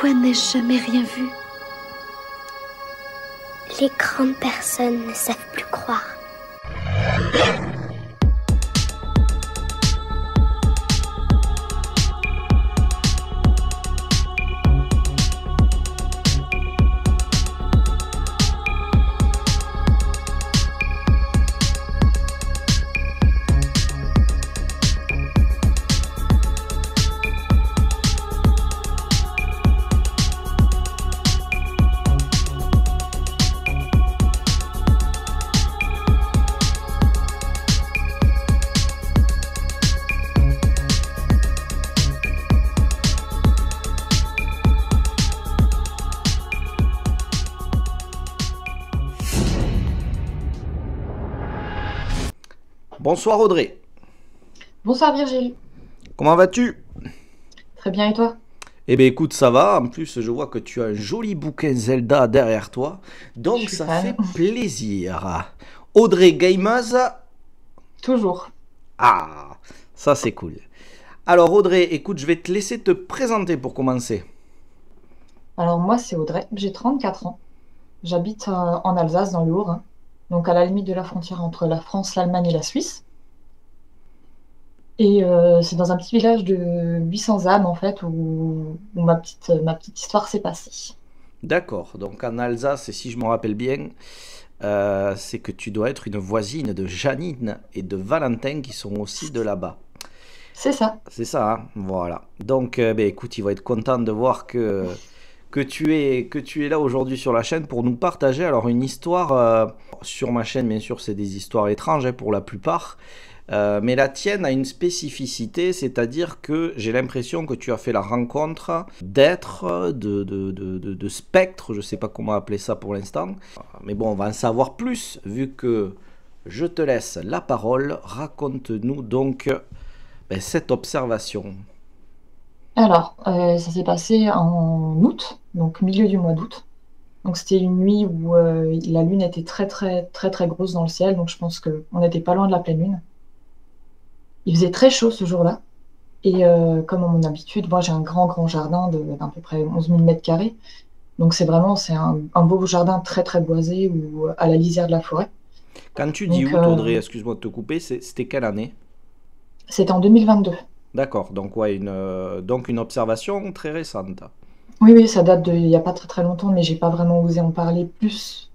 Pourquoi n'ai-je jamais rien vu? Les grandes personnes ne savent plus croire. Bonsoir Audrey. Bonsoir Virgile. Comment vas-tu? Très bien et toi? Eh bien écoute, ça va. En plus, je vois que tu as un joli bouquin Zelda derrière toi. Donc ça fan. fait plaisir. Audrey Gameuse. Toujours. Ah, ça c'est cool. Alors Audrey, écoute, je vais te laisser te présenter pour commencer. Alors moi c'est Audrey, j'ai 34 ans. J'habite euh, en Alsace dans le Haut-Rhin, donc à la limite de la frontière entre la France, l'Allemagne et la Suisse. Et euh, c'est dans un petit village de 800 âmes en fait où, où ma petite, ma petite histoire s'est passée. D'accord, donc en Alsace, et si je me rappelle bien, euh, c'est que tu dois être une voisine de Janine et de Valentin qui sont aussi de là-bas. C'est ça. C'est ça, hein voilà. Donc, euh, ben, écoute, il va être content de voir que, que, tu es, que tu es là aujourd'hui sur la chaîne pour nous partager alors une histoire. euh, sur ma chaîne, bien sûr, c'est des histoires étranges hein, pour la plupart. Euh, mais la tienne a une spécificité, c'est-à-dire que j'ai l'impression que tu as fait la rencontre d'êtres, de, de, de, de- spectres, je ne sais pas comment appeler ça pour l'instant. Mais bon, on va en savoir plus vu que je te laisse la parole. Raconte-nous donc ben, cette observation. Alors, euh, ça s'est passé en août, donc milieu du mois d'août. Donc c'était une nuit où euh, la lune était très très très très grosse dans le ciel, donc je pense qu'on n'était pas loin de la pleine lune. Il faisait très chaud ce jour-là. Et euh, comme à mon habitude, moi j'ai un grand grand jardin d'à peu près 11 000 mètres carrés. Donc c'est vraiment c'est un, un beau jardin très très boisé ou à la lisière de la forêt. Quand tu dis Donc, août, euh, Audrey, excuse-moi de te couper, c'était quelle année? C'était en 2022. D'accord, donc ouais, une, euh, donc une observation très récente. Oui, oui, ça date de il n'y a pas très très longtemps, mais j'ai pas vraiment osé en parler plus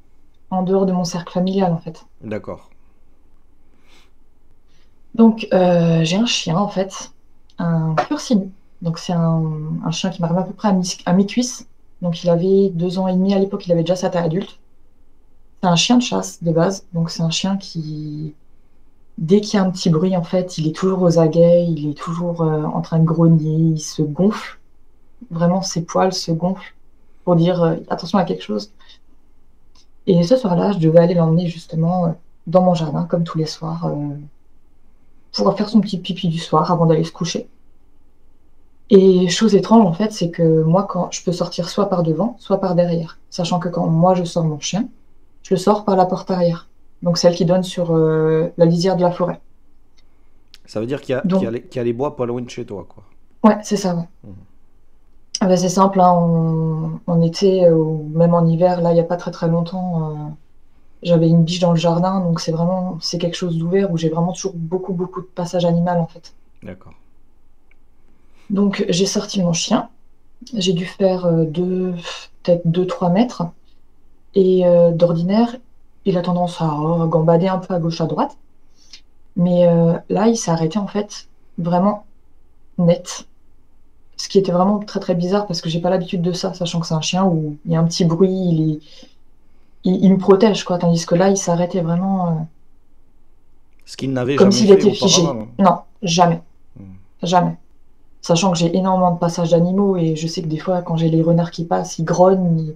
en dehors de mon cercle familial en fait. D'accord. Donc euh, j'ai un chien en fait, un Cursinu. Donc c'est un, chien qui m'arrive à peu près à mi- à mi-cuisse. Donc il avait deux ans et demi à l'époque, il avait déjà sa taille adulte. C'est un chien de chasse de base, donc c'est un chien qui, dès qu'il y a un petit bruit en fait, il est toujours aux aguets, il est toujours euh, en train de grogner, il se gonfle. Vraiment, ses poils se gonflent pour dire euh, attention à quelque chose. Et ce soir-là, je devais aller l'emmener justement dans mon jardin, comme tous les soirs, pour faire son petit pipi du soir avant d'aller se coucher. Et chose étrange, en fait, c'est que moi, quand je peux sortir soit par devant, soit par derrière. Sachant que quand moi je sors mon chien, je le sors par la porte arrière. Donc celle qui donne sur euh, la lisière de la forêt. Ça veut dire qu'il y, a- y les- qu'il y a les bois pas loin de chez toi, quoi. Ouais, c'est ça, ouais. Mhm. Ah bah, c'est simple, hein, on, on était, euh, ou même en hiver, là, il n'y a pas très très longtemps, euh, j'avais une biche dans le jardin, donc c'est vraiment, c'est quelque chose d'ouvert où j'ai vraiment toujours beaucoup beaucoup de passage animal en fait. D'accord. Donc j'ai sorti mon chien, j'ai dû faire euh, deux, peut-être 2-3 mètres, et euh, d'ordinaire, il a tendance à euh, gambader un peu à gauche à droite, mais euh, là, il s'est arrêté en fait vraiment net. Ce qui était vraiment très très bizarre parce que j'ai pas l'habitude de ça, sachant que c'est un chien où il y a un petit bruit, il, est- il, il me protège quoi, tandis que là, il s'arrêtait vraiment. euh, Ce qu'il n'avait comme s'il était figé. auparavant. Non, jamais. Hmm. Jamais. Sachant que j'ai énormément de passages d'animaux et je sais que des fois, quand j'ai les renards qui passent, ils grognent. ils-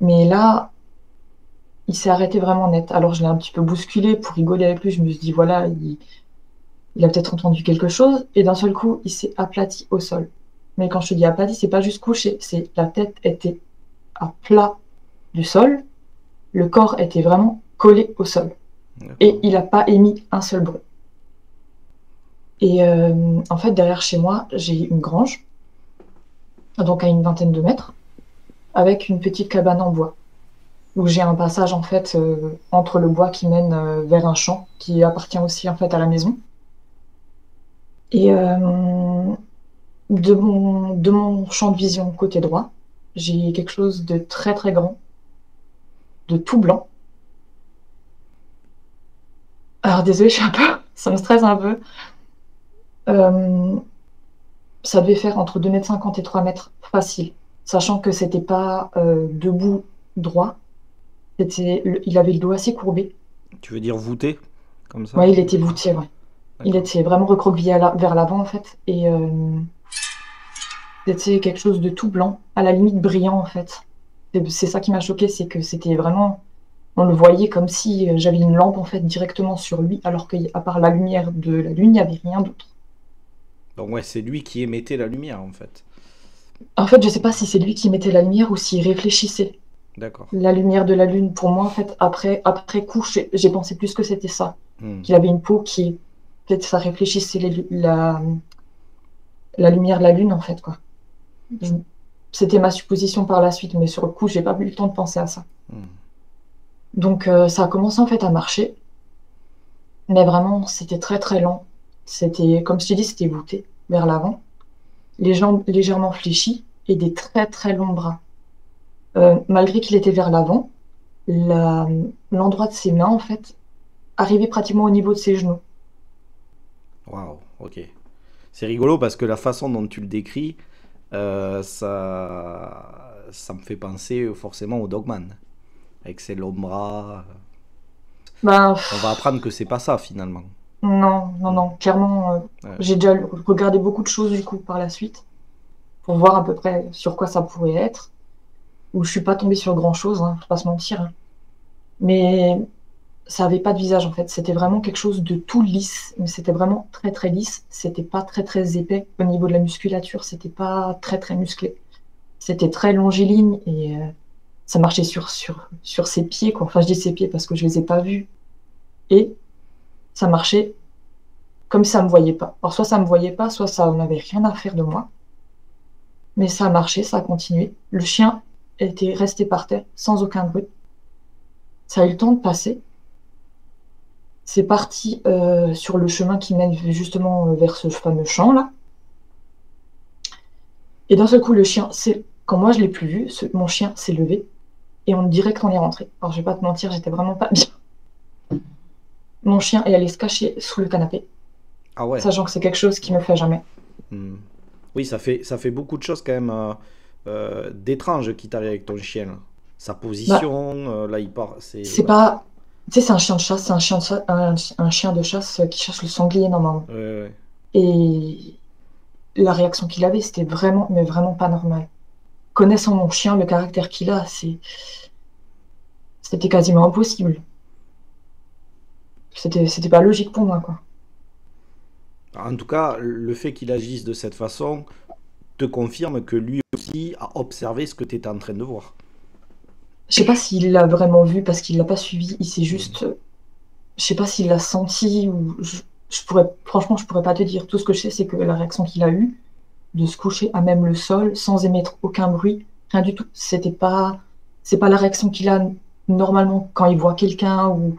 Mais là, il s'est arrêté vraiment net. Alors je l'ai un petit peu bousculé pour rigoler avec lui. Je me suis dit, voilà, il, il a peut-être entendu quelque chose. Et d'un seul coup, il s'est aplati au sol. Mais quand je te dis aplati, c'est pas juste couché. C'est la tête était à plat du sol. Le corps était vraiment collé au sol et il n'a pas émis un seul bruit. Et euh, en fait, derrière chez moi, j'ai une grange. donc à une vingtaine de mètres, avec une petite cabane en bois, où j'ai un passage en fait euh, entre le bois qui mène euh, vers un champ qui appartient aussi en fait à la maison. Et de, mon, de mon champ de vision côté droit, j'ai quelque chose de très très grand, de tout blanc. Alors désolé, je suis un peu, ça me stresse un peu. Euh, ça devait faire entre 2,50 m et 3 mètres facile, sachant que c'était pas euh, debout droit. C'était, il avait le dos assez courbé. Tu veux dire voûté comme ça? Ouais, il était voûté, ouais. Il était vraiment recroquevillé la- vers l'avant en fait. Et euh, c'était quelque chose de tout blanc, à la limite brillant en fait. C'est ça qui m'a choqué, c'est que c'était vraiment. On le voyait comme si euh, j'avais une lampe en fait directement sur lui, alors qu'à part la lumière de la lune, il n'y avait rien d'autre. Donc ouais, c'est lui qui émettait la lumière en fait. En fait, je sais pas si c'est lui qui mettait la lumière ou s'il réfléchissait. D'accord. La lumière de la lune, pour moi, en fait, après, après coup, j'ai pensé plus que c'était ça. Hmm. Qu'il avait une peau qui, peut-être, ça réfléchissait les la, la lumière de la lune, en fait, quoi. Je- C'était ma supposition par la suite, mais sur le coup, j'ai pas eu le temps de penser à ça. Hmm. Donc, euh, ça a commencé en fait à marcher, mais vraiment, c'était très très lent. C'était, comme je t'ai dit, c'était voûté vers l'avant, les jambes légèrement fléchies et des très très longs bras. Euh, malgré qu'il était vers l'avant, la- l'endroit de ses mains, en fait, arrivait pratiquement au niveau de ses genoux. Waouh, ok. C'est rigolo parce que la façon dont tu le décris, euh, ça, ça me fait penser forcément au Dogman. Avec ses longs bras. Ben, On va apprendre que c'est pas ça finalement. non, non, non, clairement, euh, Ouais. j'ai déjà regardé beaucoup de choses du coup par la suite, pour voir à peu près sur quoi ça pourrait être. Où je suis pas tombée sur grand-chose, hein, faut pas se mentir. hein. Mais ça avait pas de visage en fait, c'était vraiment quelque chose de tout lisse, mais c'était vraiment très très lisse, c'était pas très très épais au niveau de la musculature, c'était pas très très musclé. C'était très longiligne et euh, ça marchait sur, sur, sur ses pieds, quoi. Enfin, je dis ses pieds parce que je les ai pas vus. Et ça marchait comme ça me voyait pas. Alors, soit ça me voyait pas, soit ça n'avait rien à faire de moi. Mais ça a marché, ça a continué. Le chien était resté par terre sans aucun bruit. Ça a eu le temps de passer. C'est parti euh, sur le chemin qui mène justement euh, vers ce fameux champ là. Et d'un seul coup, le chien, c'est quand moi je l'ai plus vu, ce- mon chien s'est levé et on dirait qu'on est rentré. Alors je vais pas te mentir, j'étais vraiment pas bien. Mon chien est allé se cacher sous le canapé, Ah ouais. sachant que c'est quelque chose qui me fait jamais. Hmm. Oui, ça fait, ça fait beaucoup de choses quand même euh, euh, d'étranges qui t'arrivent avec ton chien. Sa position, euh, là il part. C'est Bah, C'est ouais. pas, tu sais, c'est un chien de chasse, c'est un chien de chasse, un, un chien de chasse qui cherche le sanglier normalement. Ouais, ouais. Et la réaction qu'il avait, c'était vraiment, mais vraiment pas normal. Connaissant mon chien, le caractère qu'il a, c'est, c'était quasiment impossible. C'était, c'était pas logique pour moi, quoi. En tout cas, le fait qu'il agisse de cette façon te confirme que lui aussi a observé ce que tu étais en train de voir. Je sais pas s'il l'a vraiment vu parce qu'il l'a pas suivi. Il s'est juste, je sais pas s'il l'a senti ou je, je pourrais, franchement, je pourrais pas te dire. Tout ce que je sais, c'est que la réaction qu'il a eue, de se coucher à même le sol sans émettre aucun bruit, rien du tout. C'était pas, c'est pas la réaction qu'il a normalement quand il voit quelqu'un ou,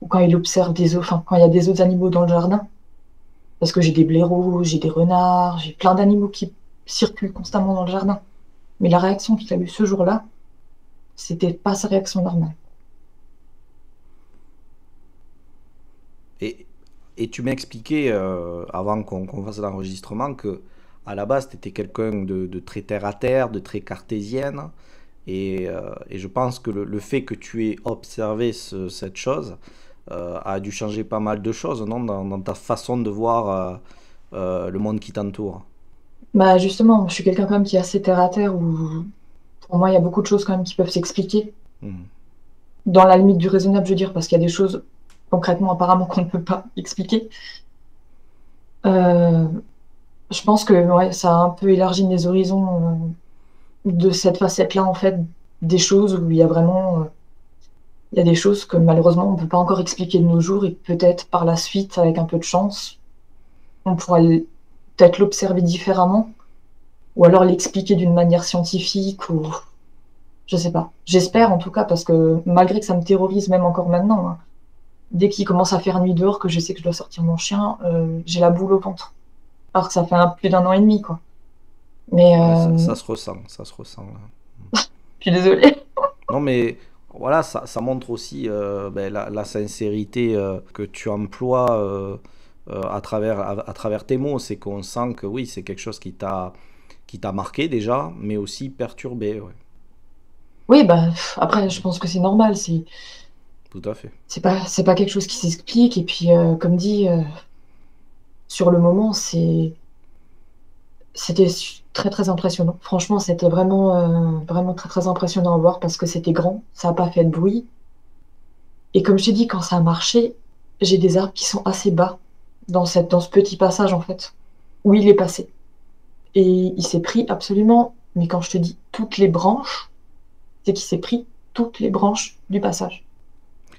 ou quand il observe des autres, enfin, quand il y a des autres animaux dans le jardin. Parce que j'ai des blaireaux, j'ai des renards, j'ai plein d'animaux qui circulent constamment dans le jardin. Mais la réaction qu'il a eue ce jour-là, c'était pas sa réaction normale. Et, et tu m'as expliqué euh, avant qu'on qu'on fasse l'enregistrement que à la base tu étais quelqu'un de, de très terre à terre, de très cartésienne. Et, euh, et je pense que le, le fait que tu aies observé ce- cette chose euh, a dû changer pas mal de choses non, dans, dans ta façon de voir le monde qui t'entoure. Bah justement, je suis quelqu'un quand même qui est assez terre à terre où pour moi il y a beaucoup de choses quand même qui peuvent s'expliquer Mhm. dans la limite du raisonnable, je veux dire, parce qu'il y a des choses concrètement apparemment qu'on ne peut pas expliquer. Euh, je pense que ouais, ça a un peu élargi mes horizons euh, de cette facette-là en fait, des choses où il y a vraiment euh, il y a des choses que malheureusement on ne peut pas encore expliquer de nos jours et peut-être par la suite, avec un peu de chance, on pourra peut-être l'observer différemment ou alors l'expliquer d'une manière scientifique ou je sais pas. J'espère en tout cas parce que malgré que ça me terrorise même encore maintenant, hein, dès qu'il commence à faire nuit dehors, que je sais que je dois sortir mon chien, euh, j'ai la boule au ventre. Alors que ça fait un, plus d'un an et demi quoi. Mais euh, ça, ça se ressent, ça se ressent. je suis désolée. Non, mais voilà, ça, ça montre aussi euh, ben, la, la sincérité que tu emploies à travers, à, à travers tes mots. C'est qu'on sent que oui, c'est quelque chose qui t'a qui t'a marqué déjà, mais aussi perturbé. ouais. Oui, bah après je pense que c'est normal, c'est Tout à fait. c'est pas c'est pas quelque chose qui s'explique et puis euh, comme dit euh, sur le moment c'est c'était très très impressionnant. Franchement, c'était vraiment euh, vraiment très très impressionnant à voir parce que c'était grand, ça a pas fait de bruit et comme je t'ai dit quand ça a marché, j'ai des arbres qui sont assez bas dans cette dans ce petit passage en fait où il est passé et il s'est pris absolument mais quand je te dis toutes les branches, c'est qu'il s'est pris toutes les branches du passage.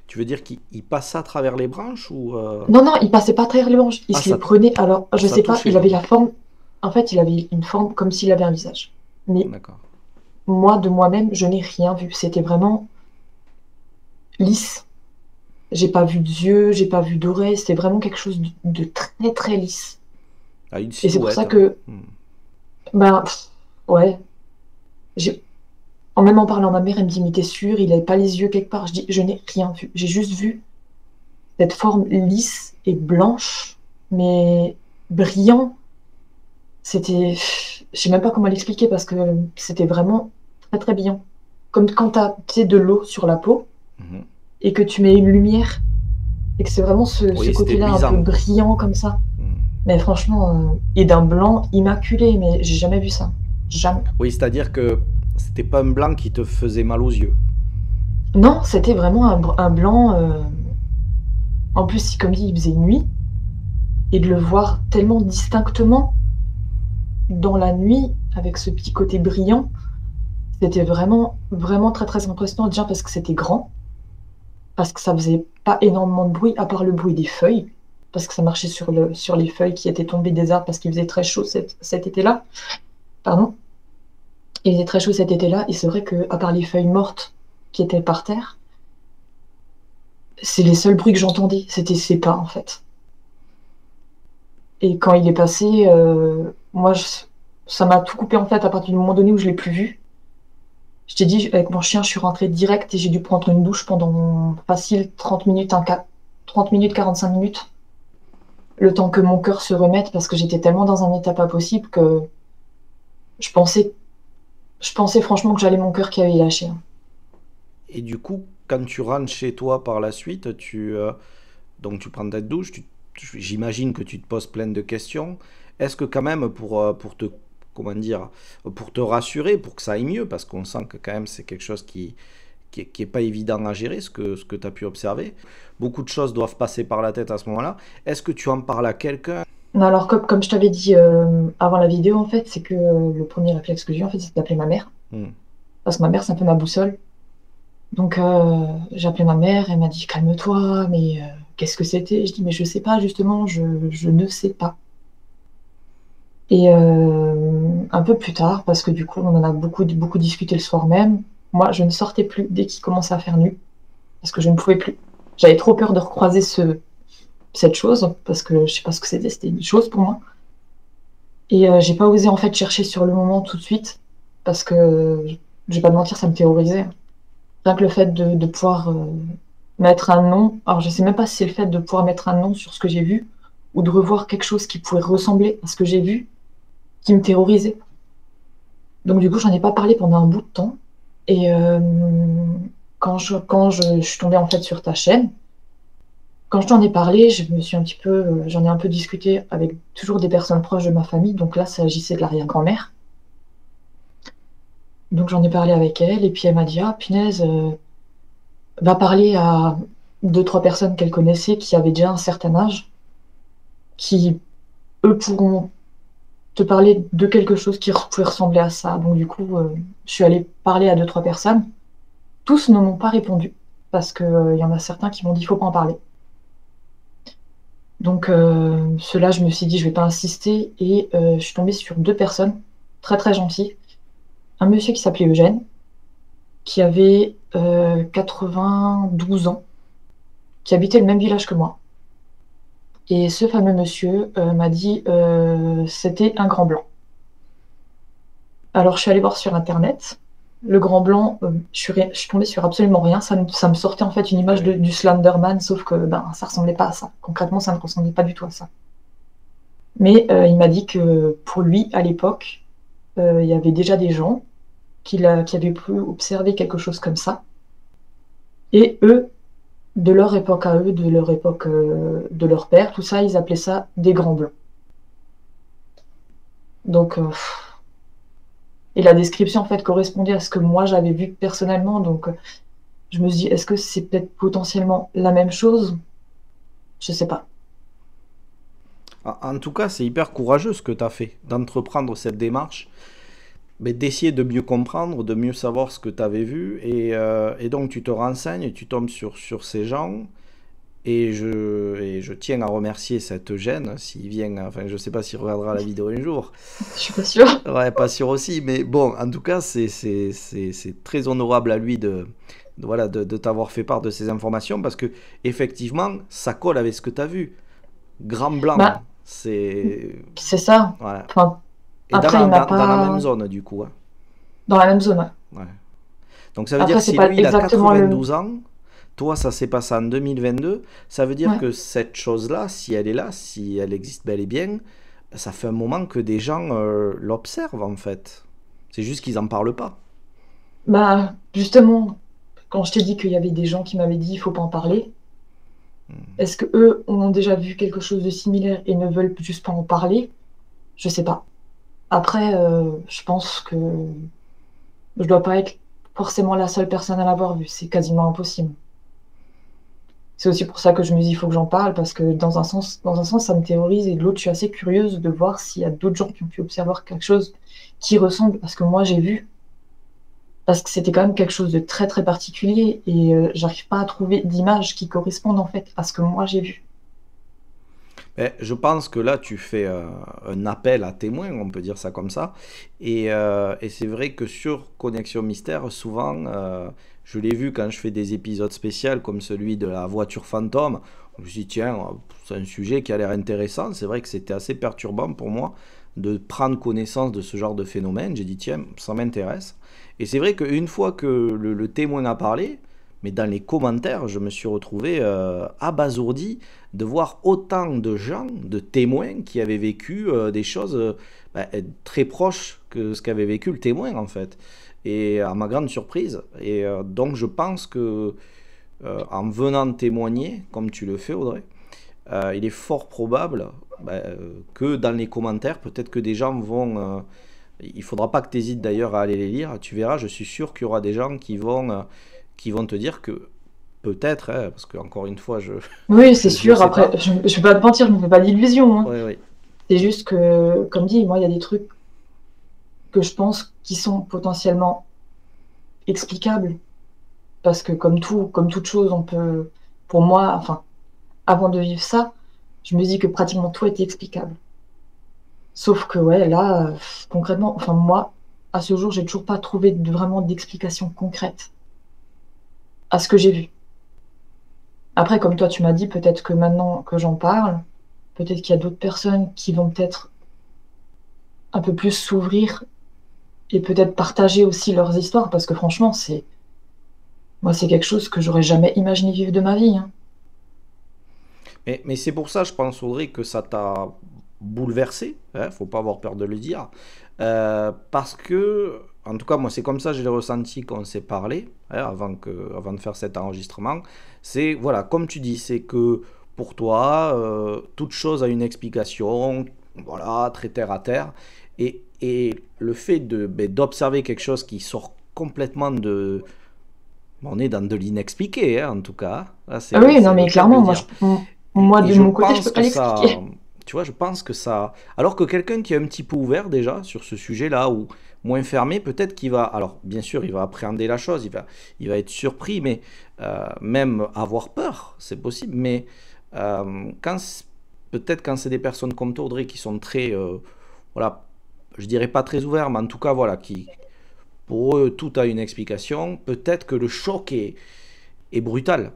Tu veux dire qu'il il passait à travers les branches ou euh, Non, non, il passait pas à travers les branches. Il Ah, se les prenait. Alors, je sais pas, il avait la forme. En fait, il avait une forme comme s'il avait un visage. Mais moi, de moi-même, je n'ai rien vu. C'était vraiment lisse. J'ai pas vu d'yeux, j'ai pas vu d'oreilles. C'était vraiment quelque chose de, de très, très lisse. Ah, une Et c'est pour ça que, Hmm. Ben, pff, ouais. J'ai. En même en parlant à ma mère, elle me dit, mais t'es sûre, il avait pas les yeux quelque part? Je dis, je n'ai rien vu. J'ai juste vu cette forme lisse et blanche, mais brillant. C'était, je sais même pas comment l'expliquer parce que c'était vraiment très très brillant. Comme quand tu sais, de l'eau sur la peau Mhm. et que tu mets une lumière et que c'est vraiment ce, Oui, ce côté-là un peu brillant comme ça. Mais franchement, euh, et d'un blanc immaculé, mais j'ai jamais vu ça. Jamais. Oui, c'est-à-dire que c'était pas un blanc qui te faisait mal aux yeux. Non, c'était vraiment un blanc. euh, En plus, comme dit, il faisait nuit. Et de le voir tellement distinctement dans la nuit, avec ce petit côté brillant, c'était vraiment, vraiment très, très impressionnant. Déjà parce que c'était grand, parce que ça faisait pas énormément de bruit, à part le bruit des feuilles, parce que ça marchait sur, le, sur les feuilles qui étaient tombées des arbres parce qu'il faisait très chaud cet, cet été-là. Pardon. Il faisait très chaud cet été-là, et c'est vrai que, à part les feuilles mortes qui étaient par terre, c'est les seuls bruits que j'entendais, c'était ses pas en fait. Et quand il est passé, euh, moi, ça m'a tout coupé en fait à partir du moment donné où je l'ai plus vu. Je t'ai dit, avec mon chien, je suis rentrée direct et j'ai dû prendre une douche pendant facile 30 minutes, un ca- 30 minutes, 45 minutes. Le temps que mon cœur se remette parce que j'étais tellement dans un état pas possible que je pensais, franchement que j'allais mon cœur qui avait lâché. hein. Et du coup, quand tu rentres chez toi par la suite, tu, euh, donc tu prends ta douche, j'imagine que tu te poses plein de questions. Est-ce que quand même pour, euh, te, comment pour te rassurer, pour que ça aille mieux, parce qu'on sent que quand même c'est quelque chose qui, qui, est, qui est pas évident à gérer, ce que, ce que tu as pu observer. Beaucoup de choses doivent passer par la tête à ce moment-là. Est-ce que tu en parles à quelqu'un? Non, alors comme, comme je t'avais dit euh, avant la vidéo, en fait, c'est que euh, le premier réflexe que j'ai eu, en fait, c'est d'appeler ma mère. Hmm. Parce que ma mère, c'est un peu ma boussole. Donc euh, j'ai appelé ma mère, elle m'a dit calme-toi, mais euh, qu'est-ce que c'était? Je dis mais je sais pas, justement, je, je ne sais pas. Et euh, un peu plus tard, parce que du coup, on en a beaucoup, beaucoup discuté le soir même, moi, je ne sortais plus dès qu'il commençait à faire nuit, parce que je ne pouvais plus. J'avais trop peur de recroiser ce, cette chose, parce que je sais pas ce que c'était, c'était une chose pour moi. Et euh, j'ai pas osé en fait chercher sur le moment tout de suite, parce que je vais pas te mentir, ça me terrorisait. Rien que le fait de, de pouvoir euh, mettre un nom, alors je sais même pas si c'est le fait de pouvoir mettre un nom sur ce que j'ai vu, ou de revoir quelque chose qui pourrait ressembler à ce que j'ai vu, qui me terrorisait. Donc du coup, j'en ai pas parlé pendant un bout de temps. Et euh, quand je, quand je, suis tombée en fait sur ta chaîne, quand je t'en ai parlé, je me suis un peu, euh, j'en ai un peu discuté avec toujours des personnes proches de ma famille. Donc là, s'agissait de l'arrière-grand-mère. Donc j'en ai parlé avec elle et puis elle m'a dit ah punaise, euh, va parler à deux trois personnes qu'elle connaissait qui avaient déjà un certain âge, qui eux pourront parler de quelque chose qui pouvait ressembler à ça. Donc du coup, euh, je suis allée parler à deux trois personnes. Tous ne m'ont pas répondu parce que euh, y en a certains qui m'ont dit faut pas en parler. Donc euh, cela, je me suis dit je vais pas insister et je suis tombée sur deux personnes très très gentil, un monsieur qui s'appelait Eugène, qui avait 92 ans, qui habitait le même village que moi. Et ce fameux monsieur m'a dit c'était un grand blanc. Alors je suis allée voir sur internet. Le grand blanc, euh, je, suis, je, tombée sur absolument rien. Ça, me sortait en fait une image du Slenderman, sauf que ben, ça ressemblait pas à ça. Concrètement, ça ne ressemblait pas du tout à ça. Mais euh, il m'a dit que pour lui, à l'époque, euh, il y avait déjà des gens qui, qui avaient pu observer quelque chose comme ça. Et eux, de leur époque à eux, de leur époque de leur père, tout ça, ils appelaient ça des grands blancs. Donc, et la description, en fait, correspondait à ce que moi j'avais vu personnellement. Donc, euh, je me suis dit, est-ce que c'est peut-être potentiellement la même chose? Je sais pas. En tout cas, c'est hyper courageux ce que tu as fait, d'entreprendre cette démarche, mais d'essayer de mieux comprendre, de mieux savoir ce que tu avais vu. Et, euh, et, donc, tu te renseignes, tu tombes sur, sur ces gens. Et je, et je tiens à remercier cet Eugène, s'il vient, enfin je sais pas s'il regardera la vidéo un jour. Je suis pas sûr. Ouais, pas sûr aussi, mais bon, en tout cas, c'est très honorable à lui de, voilà, de, de t'avoir fait part de ces informations, parce que effectivement, ça colle avec ce que tu as vu. Grand blanc, bah, c'est... C'est ça. Enfin, et après, dans, la, dans, la même zone, du coup. Hein. Dans la même zone, ouais. Donc ça veut dire que si lui, il a 92 ans toi, ça s'est passé en 2022. Ça veut dire que cette chose-là, si elle est là, si elle existe bel et bien, ça fait un moment que des gens euh, l'observent en fait. C'est juste qu'ils n'en parlent pas. Bah, justement, quand je t'ai dit qu'il y avait des gens qui m'avaient dit il faut pas en parler, hmm. est-ce que eux ont déjà vu quelque chose de similaire et ne veulent juste pas en parler? Je sais pas. Après, euh, je pense que je dois pas être forcément la seule personne à l'avoir vu. C'est quasiment impossible c'est aussi pour ça que je me dis il faut que j'en parle parce que dans un sens, dans un sens, ça me théorise et de l'autre, je suis assez curieuse de voir s'il y a d'autres gens qui ont pu observer quelque chose qui ressemble à ce que moi j'ai vu. Parce que c'était quand même quelque chose de très très particulier et euh, j'arrive pas à trouver d'image qui correspondent en fait à ce que moi j'ai vu. Mais je pense que là, tu fais euh, un appel à témoins, on peut dire ça comme ça. Et, euh, c'est vrai que sur Connexion Mystère, souvent, je l'ai vu quand je fais des épisodes spéciaux comme celui de la voiture fantôme. Je me suis dit, tiens, c'est un sujet qui a l'air intéressant. C'est vrai que c'était assez perturbant pour moi de prendre connaissance de ce genre de phénomène. J'ai dit, tiens, ça m'intéresse. Et c'est vrai qu'une fois que le, témoin a parlé, mais dans les commentaires, je me suis retrouvé euh, abasourdi de voir autant de gens, de témoins qui avaient vécu euh, des choses euh, bah, très proches que ce qu'avait vécu le témoin en fait et à ma grande surprise. Et donc je pense que en venant témoigner, comme tu le fais Audrey, il est fort probable bah, que dans les commentaires, peut-être que des gens vont... il faudra pas que tu hésites d'ailleurs à aller les lire. Tu verras, je suis sûr qu'il y aura des gens qui vont, qui vont te dire que peut-être, hein, parce que encore une fois, je. Oui, c'est sûr. Après, je ne vais pas te mentir, je ne me fais pas d'illusions. Hein. Oui, oui. C'est juste que, comme dit, moi, il y a des trucs que je pense qui sont potentiellement explicables. Parce que comme tout, comme toute chose, on peut, pour moi, enfin, avant de vivre ça, je me dis que pratiquement tout était explicable. Sauf que ouais, là, concrètement, enfin moi, à ce jour, j'ai toujours pas trouvé de, vraiment d'explication concrète à ce que j'ai vu. Après, comme toi, tu m'as dit, peut-être que maintenant que j'en parle, peut-être qu'il y a d'autres personnes qui vont peut-être un peu plus s'ouvrir et peut-être partager aussi leurs histoires parce que franchement, c'est moi, c'est quelque chose que j'aurais jamais imaginé vivre de ma vie. Hein. Mais, c'est pour ça, je pense, Audrey, que ça t'a bouleversé. Hein, faut pas avoir peur de le dire. Euh, parce que, en tout cas, moi, c'est comme ça je l'ai ressenti quand on s'est parlé, hein, avant, que, avant de faire cet enregistrement. C'est, voilà, comme tu dis, c'est que pour toi, euh, toute chose a une explication, voilà, très terre à terre. Et, et le fait de, ben, d'observer quelque chose qui sort complètement de... On est dans de l'inexpliqué, hein, en tout cas. ah oui, non, mais clairement, moi, moi de mon côté, je peux pas l'expliquer. Tu vois, je pense que ça... Alors que quelqu'un qui est un petit peu ouvert déjà sur ce sujet-là, ou moins fermé, peut-être qu'il va... Alors, bien sûr, il va appréhender la chose, il va, il va être surpris, mais euh, même avoir peur, c'est possible. Mais euh, quand peut-être quand c'est des personnes comme toi, Audrey, qui sont très... Euh, voilà, je dirais pas très ouverts, mais en tout cas, voilà, qui, pour eux, tout a une explication. Peut-être que le choc est, est brutal.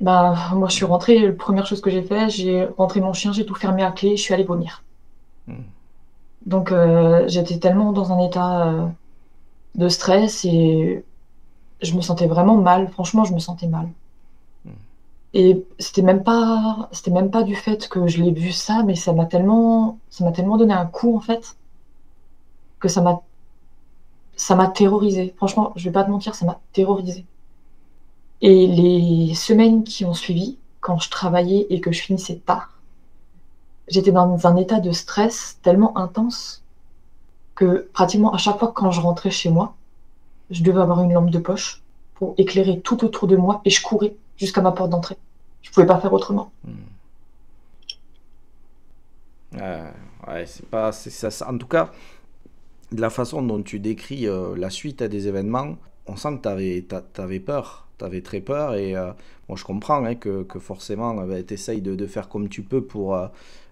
Bah, moi, je suis rentrée, la première chose que j'ai fait, j'ai rentré mon chien, j'ai tout fermé à clé, je suis allée vomir. Hmm. Donc, euh, j'étais tellement dans un état euh, de stress et je me sentais vraiment mal. Franchement, je me sentais mal. Hmm. Et c'était même pas, c'était même pas du fait que je l'ai vu ça, mais ça m'a tellement, ça m'a tellement donné un coup en fait que ça m'a, ça m'a terrorisé. Franchement, je vais pas te mentir, ça m'a terrorisé. Et les semaines qui ont suivi, quand je travaillais et que je finissais tard, j'étais dans un état de stress tellement intense que pratiquement à chaque fois quand je rentrais chez moi, je devais avoir une lampe de poche pour éclairer tout autour de moi et je courais jusqu'à ma porte d'entrée. Je pouvais pas faire autrement. Ça- En tout cas, de la façon dont tu décris euh, la suite à des événements, on sent que tu avais, avais peur. Tu avais très peur. Et euh, bon, je comprends hein, que, que forcément, tu essayes de, de faire comme tu peux pour, euh,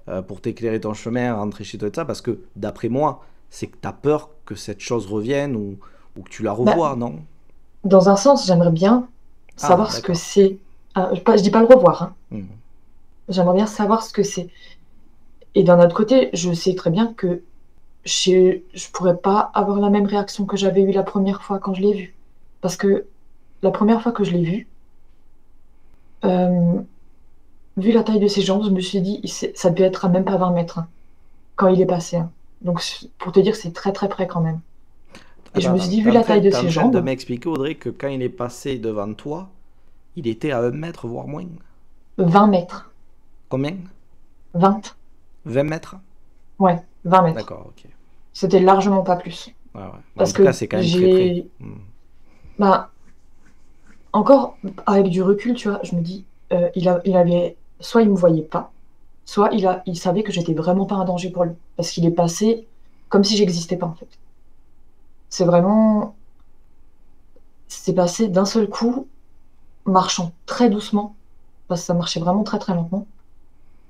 euh, pour t'éclairer ton chemin, rentrer chez toi et tout ça. Parce que d'après moi, c'est que tu as peur que cette chose revienne ou, ou que tu la revois, non? Dans un sens, j'aimerais bien Ah, savoir ce que c'est. Ah, je, je dis pas le revoir, hein. Hmm. J'aimerais bien savoir ce que c'est. Et d'un autre côté, je sais très bien que je je pourrais pas avoir la même réaction que j'avais eue la première fois quand je l'ai vu. Parce que la première fois que je l'ai vu, euh, vu la taille de ses jambes, je me suis dit, ça devait être à même pas 20 mètres hein, quand il est passé. hein. Donc, pour te dire, c'est très très près quand même. Et je me suis dit, vu la taille de ses train de jambes, m'expliquer, Audrey, que quand il est passé devant toi, il était à un mètre, voire moins. 20 mètres. Combien? 20. 20 mètres? Ouais, 20 mètres. D'accord, ok. C'était largement pas plus. Ouais, ouais. Parce en tout que cas, c'est quand même très près. j'ai. Bah, encore avec du recul, tu vois, je me dis, euh, il a, avait, soit il me voyait pas, soit il a, il savait que j'étais vraiment pas un danger pour lui, parce qu'il est passé comme si j'existais pas en fait. C'est vraiment, c'est passé d'un seul coup, marchant très doucement, parce que ça marchait vraiment très très lentement.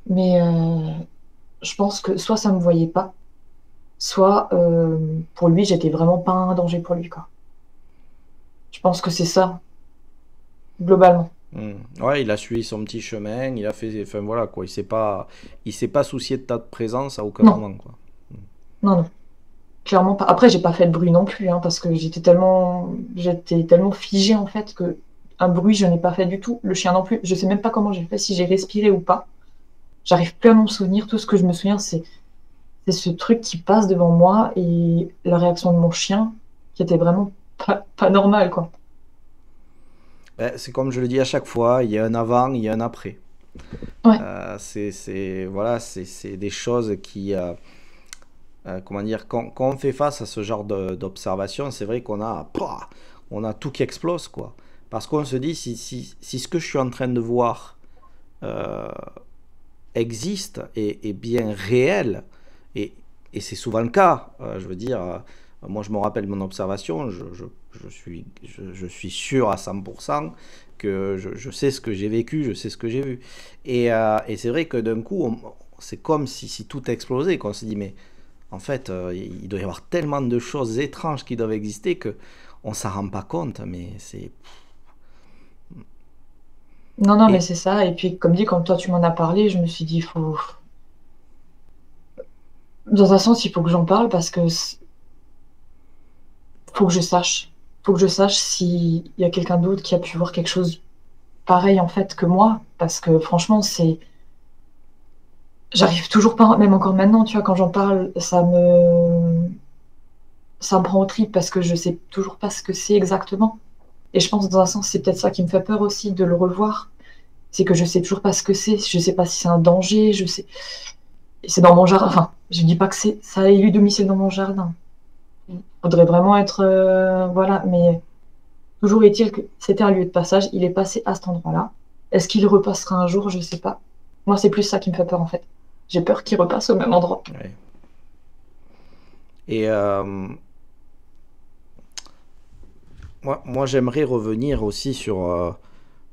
Mais euh, je pense que soit ça me voyait pas, soit euh, pour lui j'étais vraiment pas un danger pour lui quoi. Je pense que c'est ça, globalement. Hmm. Ouais, il a suivi son petit chemin, il a fait, enfin voilà quoi, il s'est pas, il s'est pas soucié de ta présence à aucun Non. moment quoi. Non, non. Clairement pas. Après, j'ai pas fait de bruit non plus, hein, parce que j'étais tellement, j'étais tellement figée en fait que un bruit, je n'ai pas fait du tout. Le chien non plus. Je sais même pas comment j'ai fait, si j'ai respiré ou pas. J'arrive plus à m'en souvenir. Tout ce que je me souviens, c'est c'est ce truc qui passe devant moi et la réaction de mon chien qui était vraiment pas, pas normale, quoi. Ben, c'est comme je le dis à chaque fois, il y a un avant, il y a un après. Ouais. Euh, c'est, voilà, c'est, des choses qui, euh, euh, comment dire, quand, quand on fait face à ce genre d'observation, c'est vrai qu'on a, on a tout qui explose, quoi. Parce qu'on se dit, si, si, si ce que je suis en train de voir existe et est bien réel, et, et c'est souvent le cas, je veux dire, moi je me rappelle mon observation, je, je, je suis, je, je suis sûr à 100% que je, sais ce que j'ai vécu, je sais ce que j'ai vu. Et, euh, et c'est vrai que d'un coup, c'est comme si, si tout explosait, qu'on se dit, mais en fait, euh, il doit y avoir tellement de choses étranges qui doivent exister que on s'en rend pas compte, mais c'est... Non, non, Et- mais c'est ça. Et puis, comme dit, quand toi tu m'en as parlé, je me suis dit, il faut. Dans un sens, il faut que j'en parle parce que faut que je sache. Faut que je sache s'il y a quelqu'un d'autre qui a pu voir quelque chose pareil en fait que moi. Parce que franchement, c'est. J'arrive toujours pas, même encore maintenant, tu vois, quand j'en parle, ça me. Ça me prend au trip parce que je sais toujours pas ce que c'est exactement. Et je pense, dans un sens, c'est peut-être ça qui me fait peur aussi de le revoir. C'est que je sais toujours pas ce que c'est. Je sais pas si c'est un danger. Je sais. C'est dans mon jardin. Enfin, je dis pas que c'est ça a élu domicile dans mon jardin. Faudrait vraiment être. euh, Voilà. Mais toujours est-il que c'était un lieu de passage. Il est passé à cet endroit-là. Est-ce qu'il repassera un jour Je sais pas. Moi, c'est plus ça qui me fait peur en fait. J'ai peur qu'il repasse au même endroit. Et euh, moi, moi j'aimerais revenir aussi sur, euh,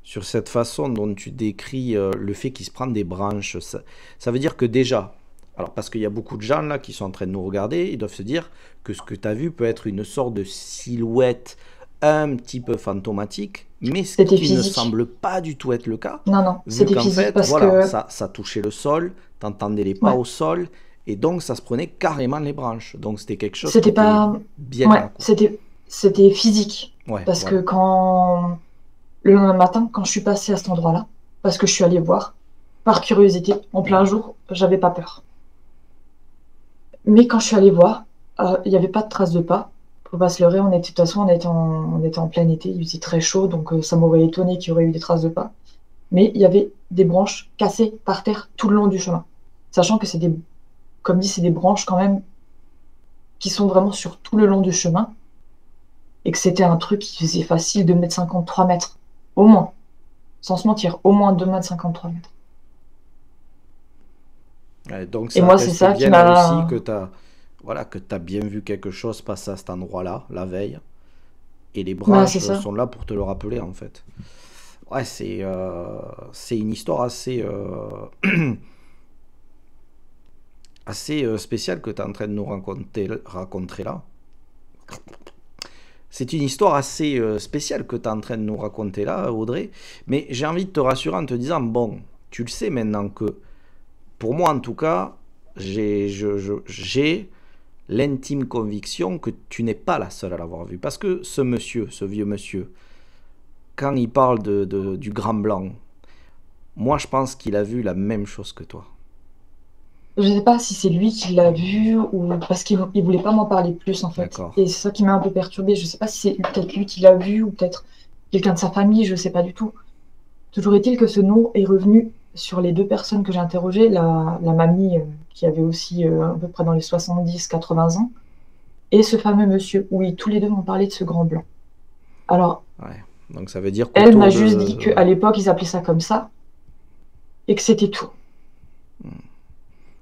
sur cette façon dont tu décris le fait qu'il se prend des branches. Ça, ça veut dire que déjà, Alors, parce qu'il y a beaucoup de gens là qui sont en train de nous regarder, ils doivent se dire que ce que tu as vu peut être une sorte de silhouette un petit peu fantomatique, mais ce qui ne semble pas du tout être le cas. Non, non, c'était physique fait, parce voilà, que ça, ça touchait le sol, t'entendais les pas Ouais. au sol, et donc ça se prenait carrément les branches. Donc c'était quelque chose C'était qui pas- était bien ouais, c'était c'était physique. Ouais, Parce que quand le lendemain matin, quand je suis passée à cet endroit-là, parce que je suis allée voir, par curiosité, en plein jour, j'avais pas peur. Mais quand je suis allée voir, euh, il n'y avait pas de traces de pas. Faut pas se leurrer, on était, de toute façon, on était en, on était en plein été, il faisait très chaud, donc euh, ça m'aurait étonné qu'il y aurait eu des traces de pas. Mais il y avait des branches cassées par terre tout le long du chemin. Sachant que c'est des, comme dit, c'est des branches quand même qui sont vraiment sur tout le long du chemin et que c'était un truc qui faisait facile 2 mètres 53 mètres. Au moins. Sans se mentir, au moins 2 mètres 53 mètres. Ouais, donc Et moi, c'est ça qui bien m'a- aussi que tu as, voilà, que as bien vu quelque chose passer à cet endroit-là, la veille. Et les branches ça. sont là pour te le rappeler, en fait. Ouais, c'est euh, une histoire assez, euh, assez euh, spéciale que tu es en train de nous raconter, raconter là. C'est une histoire assez euh, spéciale que tu es en train de nous raconter là, Audrey. Mais j'ai envie de te rassurer en te disant, bon, tu le sais maintenant que pour moi en tout cas, j'ai l'intime conviction que tu n'es pas la seule à l'avoir vu. Parce que ce monsieur, ce vieux monsieur, quand il parle de, de- du grand blanc, moi je pense qu'il a vu la même chose que toi. Je sais pas si c'est lui qui l'a vu ou parce qu'il il voulait pas m'en parler plus en fait. Et c'est ça qui m'a un peu perturbée. Je sais pas si c'est peut-être lui qui l'a vu ou peut-être quelqu'un de sa famille, je sais pas du tout. Toujours est-il que ce nom est revenu sur les deux personnes que j'ai interrogées, la, la mamie euh, qui avait aussi euh, à peu près dans les 70-80 ans, et ce fameux monsieur. Oui, tous les deux m'ont parlé de ce grand blanc. Alors, Ouais. Donc ça veut dire elle m'a de- juste dit qu'à l'époque, ils appelaient ça comme ça, et que c'était tout. Ouais,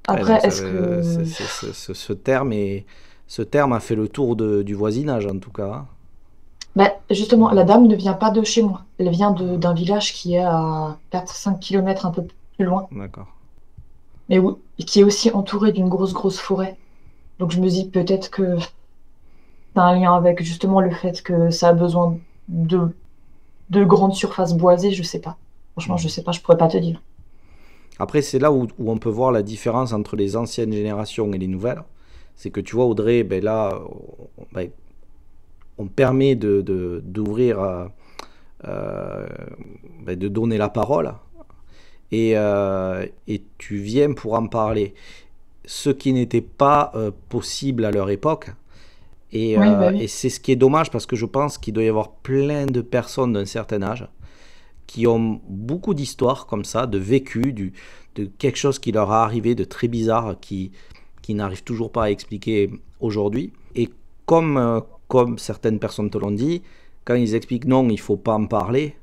Après, est-ce veut- que... ce, ce terme ce terme a fait le tour de- du voisinage en tout cas. Ben, justement, la dame ne vient pas de chez moi. Elle vient de- d'un village qui est à 4-5 km un peu plus loin, D'accord. mais où- qui est aussi entouré d'une grosse, grosse forêt. Donc je me dis peut-être que c'est un lien avec justement le fait que ça a besoin de, de grandes surfaces boisées, je sais pas. Franchement, je sais pas, je pourrais pas te dire. Après, c'est là où, où on peut voir la différence entre les anciennes générations et les nouvelles. C'est que tu vois, Audrey, ben là, ben, on permet de, de- d'ouvrir, euh, euh, ben, de donner la parole. Et, euh, et tu viens pour en parler. Ce qui n'était pas euh, possible à leur époque. Et, Oui, euh, bah oui. et c'est ce qui est dommage parce que je pense qu'il doit y avoir plein de personnes d'un certain âge qui ont beaucoup d'histoires comme ça, de vécu, du, de quelque chose qui leur a arrivé de très bizarre, qui, qui n'arrivent toujours pas à expliquer aujourd'hui. Et comme, comme certaines personnes te l'ont dit, quand ils expliquent non, il faut pas en parler,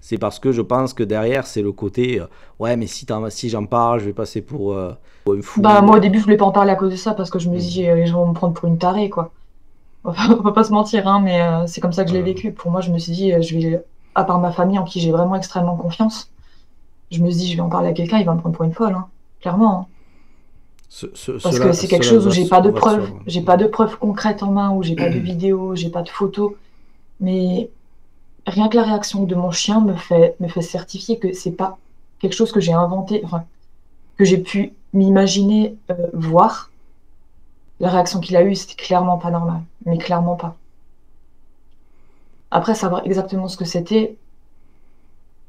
c'est parce que je pense que derrière, c'est le côté euh, ouais, mais si, j'en parle, je vais passer pour, euh, pour un fou. Bah, moi au début, je voulais pas en parler à cause de ça parce que je me Mm. dis euh, les gens vont me prendre pour une tarée, quoi. On va on va pas se mentir, hein, mais euh, c'est comme ça que je l'ai vécu. Pour moi, je me suis dit, je vais, à part ma famille en qui j'ai vraiment extrêmement confiance, je me suis dit, je vais en parler à quelqu'un, il va me prendre pour une folle, hein, clairement. hein. Ce- ce- Parce cela- que c'est quelque chose où j'ai pas de preuves, j'ai pas de preuves concrètes en main, où j'ai pas de vidéos, j'ai pas de photos, mais rien que la réaction de mon chien me fait, me fait certifier que c'est pas quelque chose que j'ai inventé, enfin, que j'ai pu m'imaginer euh, voir. La réaction qu'il a eue, c'était clairement pas normal, mais clairement pas. Après, savoir exactement ce que c'était,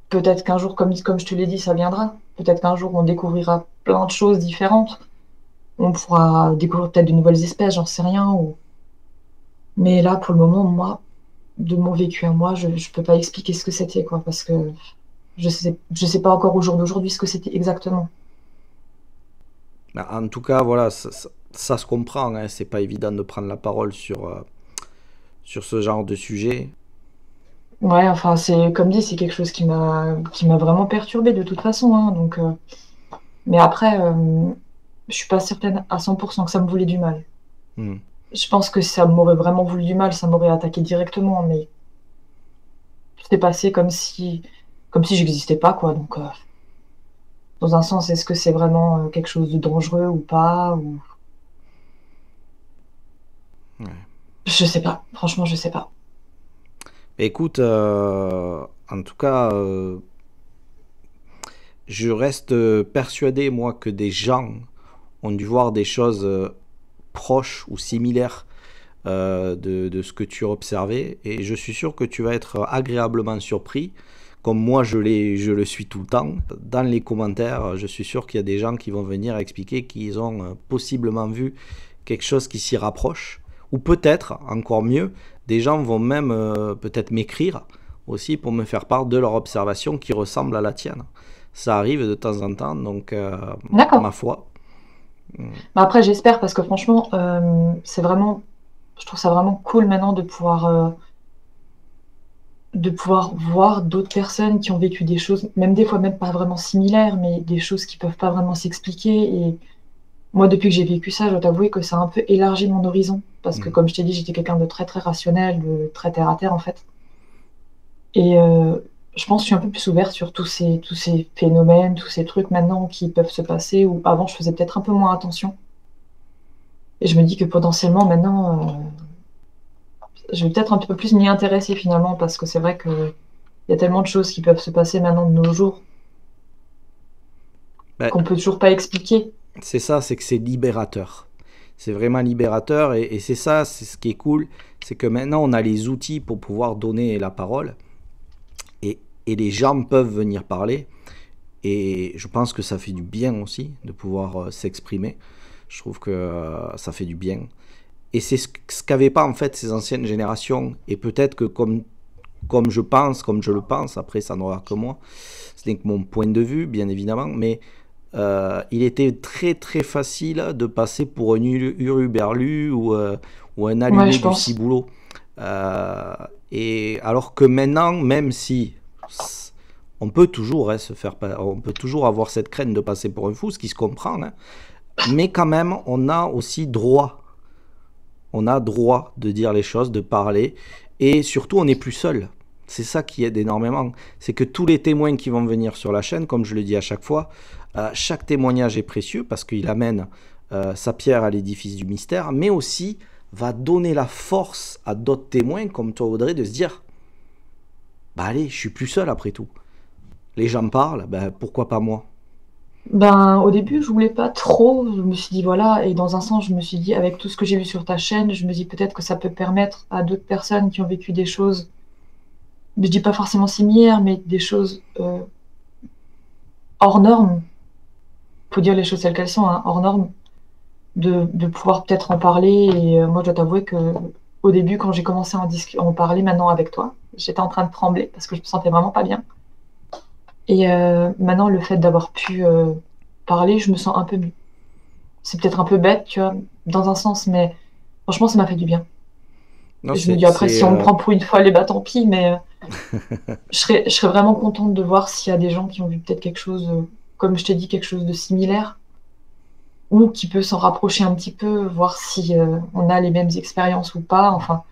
peut-être qu'un jour, comme, comme je te l'ai dit, ça viendra. Peut-être qu'un jour, on découvrira plein de choses différentes. On pourra découvrir peut-être de nouvelles espèces, j'en sais rien. Ou... Mais là, pour le moment, moi, de mon vécu à moi, je ne peux pas expliquer ce que c'était, quoi, parce que je sais, je sais pas encore au jour d'aujourd'hui ce que c'était exactement. Bah, En tout cas, voilà, ça, ça- ça se comprend. Hein, c'est pas évident de prendre la parole sur, euh, sur ce genre de sujet. Ouais, enfin, c'est comme dit, c'est quelque chose qui m'a qui m'a vraiment perturbée de toute façon, hein, donc, euh, Mais après, euh, je suis pas certaine à 100% que ça me voulait du mal. Hmm. Je pense que ça m'aurait vraiment voulu du mal, ça m'aurait attaqué directement, mais c'est passé comme si, comme si j'existais pas, quoi. Donc, euh, Dans un sens, est-ce que c'est vraiment euh, quelque chose de dangereux ou pas ou... Ouais. Je sais pas. Franchement, je sais pas. Écoute, euh, en tout cas, euh, je reste persuadé, moi, que des gens ont dû voir des choses euh, proches ou similaires euh, de, de ce que tu as observé. Et je suis sûr que tu vas être agréablement surpris, comme moi je, je le suis tout le temps. Dans les commentaires, je suis sûr qu'il y a des gens qui vont venir expliquer qu'ils ont euh, possiblement vu quelque chose qui s'y rapproche. Ou peut-être, encore mieux, des gens vont même euh, peut-être m'écrire aussi pour me faire part de leur observation qui ressemble à la tienne. Ça arrive de temps en temps, donc euh, ma foi. Bah après, j'espère parce que franchement, euh, c'est vraiment, je trouve ça vraiment cool maintenant de pouvoir, euh, de pouvoir voir d'autres personnes qui ont vécu des choses, même des fois même pas vraiment similaires, mais des choses qui peuvent pas vraiment s'expliquer. Et moi, depuis que j'ai vécu ça, je dois t'avouer que ça a un peu élargi mon horizon parce que, Mhm. comme je t'ai dit, j'étais quelqu'un de très très rationnel, de très terre à terre en fait. Et euh, je pense que je suis un peu plus ouverte sur tous ces, tous ces phénomènes, tous ces trucs maintenant qui peuvent se passer, où avant je faisais peut-être un peu moins attention. Et je me dis que potentiellement maintenant, euh, je vais peut-être un peu plus m'y intéresser finalement, parce que c'est vrai que il y a tellement de choses qui peuvent se passer maintenant de nos jours Ben, qu'on peut toujours pas expliquer. C'est ça, c'est que c'est libérateur. C'est vraiment libérateur et, et c'est ça, c'est ce qui est cool, c'est que maintenant on a les outils pour pouvoir donner la parole et, les gens peuvent venir parler et je pense que ça fait du bien aussi de pouvoir euh, s'exprimer. Je trouve que euh, ça fait du bien. Et c'est ce, qu'avaient pas en fait ces anciennes générations et peut-être que comme, comme je pense, comme je le pense, après ça n'aura que moi, ce n'est que mon point de vue bien évidemment, mais euh, il était très très facile de passer pour un uru- hurluberlu ou, euh, ou un allumé Ouais, du ciboulot. Euh, et alors que maintenant, même si on peut toujours hein, se faire, on peut toujours avoir cette crainte de passer pour un fou, ce qui se comprend, hein, mais quand même, on a aussi droit, on a droit de dire les choses, de parler, et surtout, on n'est plus seul. C'est ça qui aide énormément. C'est que tous les témoins qui vont venir sur la chaîne, comme je le dis à chaque fois, euh, chaque témoignage est précieux parce qu'il amène euh, sa pierre à l'édifice du mystère, mais aussi va donner la force à d'autres témoins comme toi Audrey de se dire bah allez, je suis plus seul après tout. Les gens parlent, ben pourquoi pas moi? Ben, au début, je voulais pas trop. Je me suis dit, voilà, et dans un sens, je me suis dit, avec tout ce que j'ai vu sur ta chaîne, je me dis peut-être que ça peut permettre à d'autres personnes qui ont vécu des choses, je dis pas forcément similaires, mais des choses euh, hors normes, faut dire les choses telles qu'elles sont, hein, hors normes, de, pouvoir peut-être en parler. Et euh, moi, je dois t'avouer que au début, quand j'ai commencé à en parler maintenant avec toi, j'étais en train de trembler parce que je me sentais vraiment pas bien. Et euh, maintenant, le fait d'avoir pu euh, parler, je me sens un peu mieux. C'est peut-être un peu bête, tu vois, dans un sens, mais franchement, ça m'a fait du bien. Non, je me dis après, si on me euh, prend pour une folle, et bah tant pis, mais je serais, je serais vraiment contente de voir s'il y a des gens qui ont vu peut-être quelque chose, comme je t'ai dit, quelque chose de similaire, ou qui peut s'en rapprocher un petit peu, voir si on a les mêmes expériences ou pas. Enfin,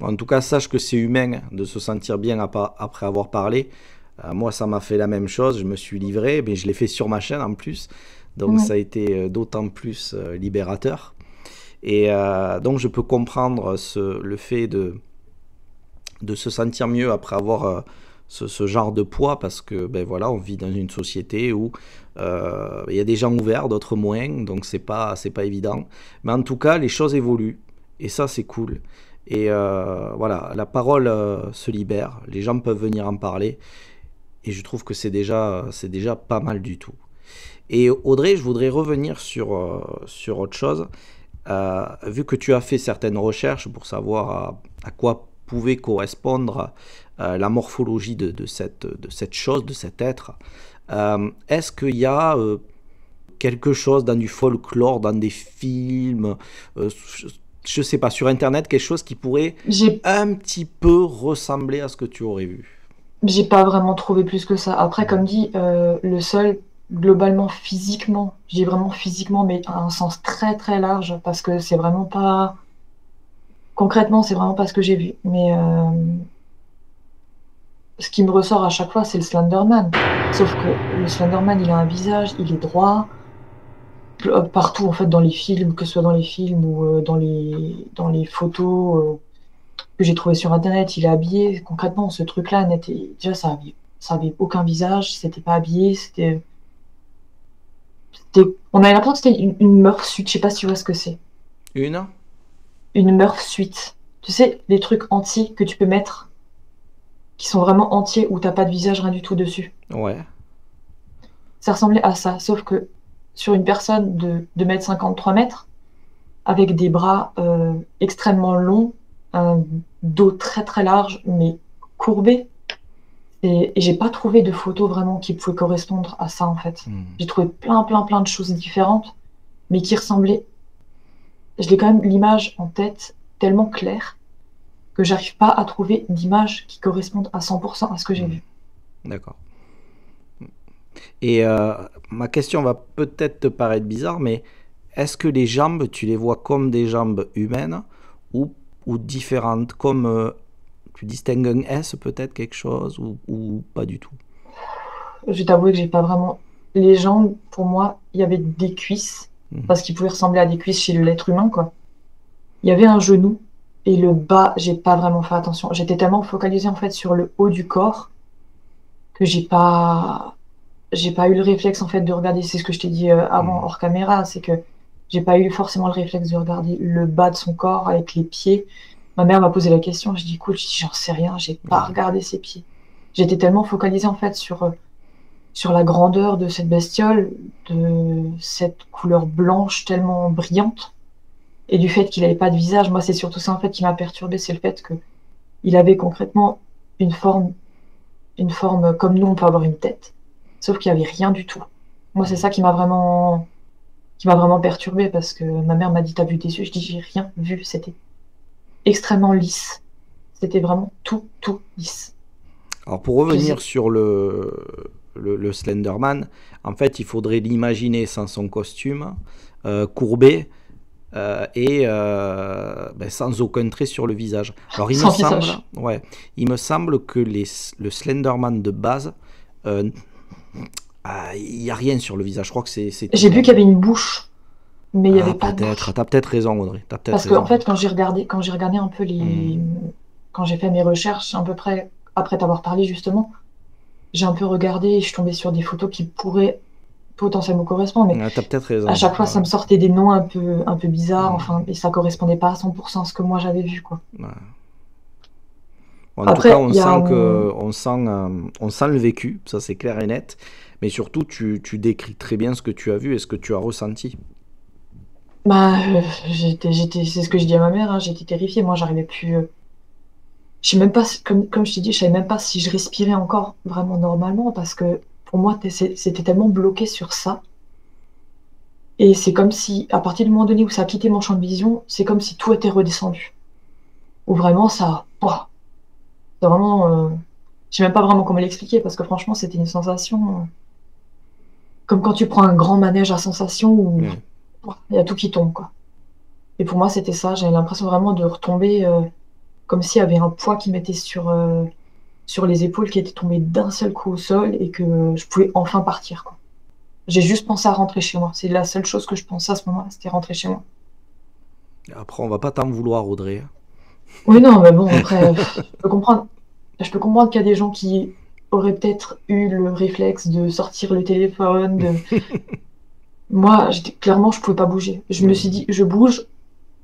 En tout cas, sache que c'est humain de se sentir bien ap- après avoir parlé. Euh, moi, ça m'a fait la même chose. Je me suis livré, mais je l'ai fait sur ma chaîne en plus. Donc, Ouais. ça a été euh, d'autant plus euh, libérateur. Et euh, donc, je peux comprendre ce- le fait de, de se sentir mieux après avoir ce, ce genre de poids parce que, ben voilà, on vit dans une société où euh, il y a des gens ouverts, d'autres moins. Donc, c'est pas, c'est pas évident. Mais en tout cas, les choses évoluent. Et ça, c'est cool. Et euh, voilà, la parole euh, se libère, les gens peuvent venir en parler, et je trouve que c'est déjà, c'est déjà pas mal du tout. Et Audrey, je voudrais revenir sur, euh, sur autre chose. Euh, vu que tu as fait certaines recherches pour savoir à, à quoi pouvait correspondre euh, la morphologie de, de cette, de cette chose, de cet être, euh, est-ce qu'il y a euh, quelque chose dans du folklore, dans des films, euh, je, sais pas, sur Internet, quelque chose qui pourrait un petit peu ressembler à ce que tu aurais vu. J'ai pas vraiment trouvé plus que ça. Après, comme dit, euh, le seul, globalement, physiquement, j'ai vraiment physiquement, mais à un sens très très large, parce que c'est vraiment pas. Concrètement, c'est vraiment pas ce que j'ai vu. Mais euh, ce qui me ressort à chaque fois, c'est le Slenderman. Sauf que le Slenderman, il a un visage, il est droit. Partout, en fait, dans les films, que ce soit dans les films ou euh, dans, les, dans les photos euh, que j'ai trouvées sur Internet, il est habillé. Concrètement, ce truc-là, n'était déjà, ça avait, ça avait aucun visage, c'était pas habillé, c'était. c'était- On avait l'impression que c'était une, une meurtre suite, je sais pas si tu vois ce que c'est. Une? Une meurtre suite. Tu sais, les trucs entiers que tu peux mettre, qui sont vraiment entiers, où t'as pas de visage, rien du tout dessus. Ouais. Ça ressemblait à ça, sauf que sur une personne de 2m50, 3 mètres, avec des bras euh, extrêmement longs, un dos très très large, mais courbé. Et, et j'ai pas trouvé de photo vraiment qui pouvait correspondre à ça en fait. Hmm. J'ai trouvé plein plein plein de choses différentes, mais qui ressemblaient. Je l'ai quand même l'image en tête tellement claire que j'arrive pas à trouver d'image qui correspondent à 100% à ce que j'ai vu. D'accord. Et euh, ma question va peut-être te paraître bizarre, mais est-ce que les jambes, tu les vois comme des jambes humaines ou, ou différentes Comme euh, tu distingues un S peut-être quelque chose ou, ou pas du tout? Je vais t'avouer que j'ai pas vraiment. Les jambes, pour moi, il y avait des cuisses, Mhm. parce qu'ils pouvaient ressembler à des cuisses chez l'être humain, quoi. Il y avait un genou, et le bas, j'ai pas vraiment fait attention. J'étais tellement focalisée, en fait, sur le haut du corps, que j'ai pas. J'ai pas eu le réflexe, en fait, de regarder. C'est ce que je t'ai dit euh, avant, Mhm. hors caméra, c'est que j'ai pas eu forcément le réflexe de regarder le bas de son corps avec les pieds. Ma mère m'a posé la question, je dis écoute, j'en sais rien, j'ai pas Mhm. regardé ses pieds. J'étais tellement focalisée, en fait, sur. euh, sur la grandeur de cette bestiole, de cette couleur blanche tellement brillante, et du fait qu'il n'avait pas de visage. Moi, c'est surtout ça en fait qui m'a perturbé, c'est le fait que il avait concrètement une forme, une forme comme nous on peut avoir une tête, sauf qu'il n'y avait rien du tout. Moi, c'est ça qui m'a vraiment, qui m'a vraiment perturbé parce que ma mère m'a dit t'as vu tes yeux, je dis j'ai rien vu, c'était extrêmement lisse, c'était vraiment tout, tout lisse. Alors pour revenir sur le, le, le Slenderman, en fait il faudrait l'imaginer sans son costume, euh, courbé euh, et euh, ben, sans aucun trait sur le visage. Alors il me semble, ouais, il me semble que les, le Slenderman de base, il n'y a rien sur le visage. Je crois que c'est. J'ai vu qu'il y avait une bouche, mais il n'y Ah, avait pas de peut-être. T'as peut-être raison, Audrey. T'as peut-être Parce que raison. en fait, quand j'ai regardé, quand j'ai regardé un peu les, quand j'ai fait mes recherches, à peu près après t'avoir parlé justement, j'ai un peu regardé et je suis tombée sur des photos qui pourraient potentiellement correspondre, mais Ah, t'as peut-être raison. à chaque fois, ça me sortait des noms un peu, un peu bizarres, Mm. enfin, et ça correspondait pas à 100% à ce que moi j'avais vu, quoi. ouais. En Après, tout cas, on sent, un- que, on, sent, euh, on sent le vécu, ça c'est clair et net. Mais surtout, tu, tu décris très bien ce que tu as vu et ce que tu as ressenti. Bah, euh, j'étais, c'est ce que je dis à ma mère, hein, j'étais terrifiée. Moi, j'arrivais plus. euh, Je sais même pas, comme, comme je t'ai dit, je savais même pas si je respirais encore vraiment normalement parce que pour moi, c'était tellement bloqué sur ça. Et c'est comme si, à partir du moment donné où ça a quitté mon champ de vision, c'est comme si tout était redescendu. Ou vraiment, ça. ouah, C'est vraiment. euh, Je sais même pas vraiment comment l'expliquer parce que franchement, c'était une sensation. euh, Comme quand tu prends un grand manège à sensation où ouah, il y a tout qui tombe, quoi. Et pour moi, c'était ça. J'avais l'impression vraiment de retomber euh, comme s'il y avait un poids qui m'était sur, euh, sur les épaules, qui était tombé d'un seul coup au sol et que je pouvais enfin partir, quoi. J'ai juste pensé à rentrer chez moi. C'est la seule chose que je pensais à ce moment-là, c'était rentrer chez moi. Après, on va pas t'en vouloir, Audrey. Oui, non, mais bon, après, je peux comprendre. Je peux comprendre qu'il y a des gens qui auraient peut-être eu le réflexe de sortir le téléphone. De... moi, clairement, je pouvais pas bouger. Je me suis dit, je bouge.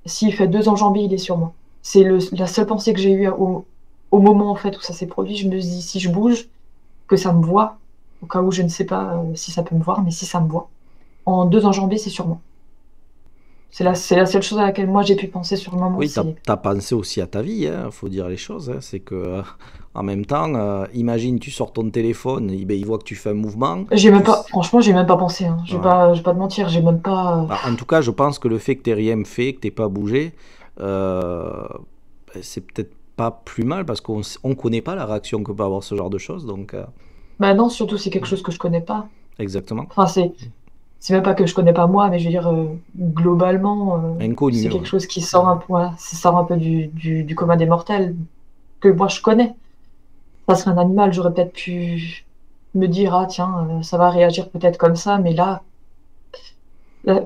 S'il fait deux enjambées, il est sur moi. C'est la seule pensée que j'ai eue au, au moment en fait où ça s'est produit. Je me suis dit, si je bouge, que ça me voit, au cas où je ne sais pas euh, si ça peut me voir, mais si ça me voit, en deux enjambées, c'est sur moi. C'est la, la seule chose à laquelle moi j'ai pu penser sur le moment. Oui, t'as as pensé aussi à ta vie, il faut dire les choses. hein. C'est que, euh, en même temps, euh, imagine, tu sors ton téléphone, et, ben, il voit que tu fais un mouvement. J'ai même pas, franchement, j'ai même pas pensé. Hein. Je vais pas, pas te mentir, j'ai même pas. Bah, en tout cas, je pense que le fait que tu rien fait, que tu pas bougé, euh, ben, c'est peut-être pas plus mal parce qu'on on connaît pas la réaction que peut avoir ce genre de choses. Donc, euh, Bah non, surtout c'est quelque chose que je connais pas. exactement. Enfin, c'est, c'est même pas que je connais pas moi, mais je veux dire euh, globalement, euh, c'est quelque chose qui sort un peu, voilà, ça sort un peu du, du, du commun des mortels que moi je connais. ça serait un animal, j'aurais peut-être pu me dire, ah tiens, euh, ça va réagir peut-être comme ça, mais là,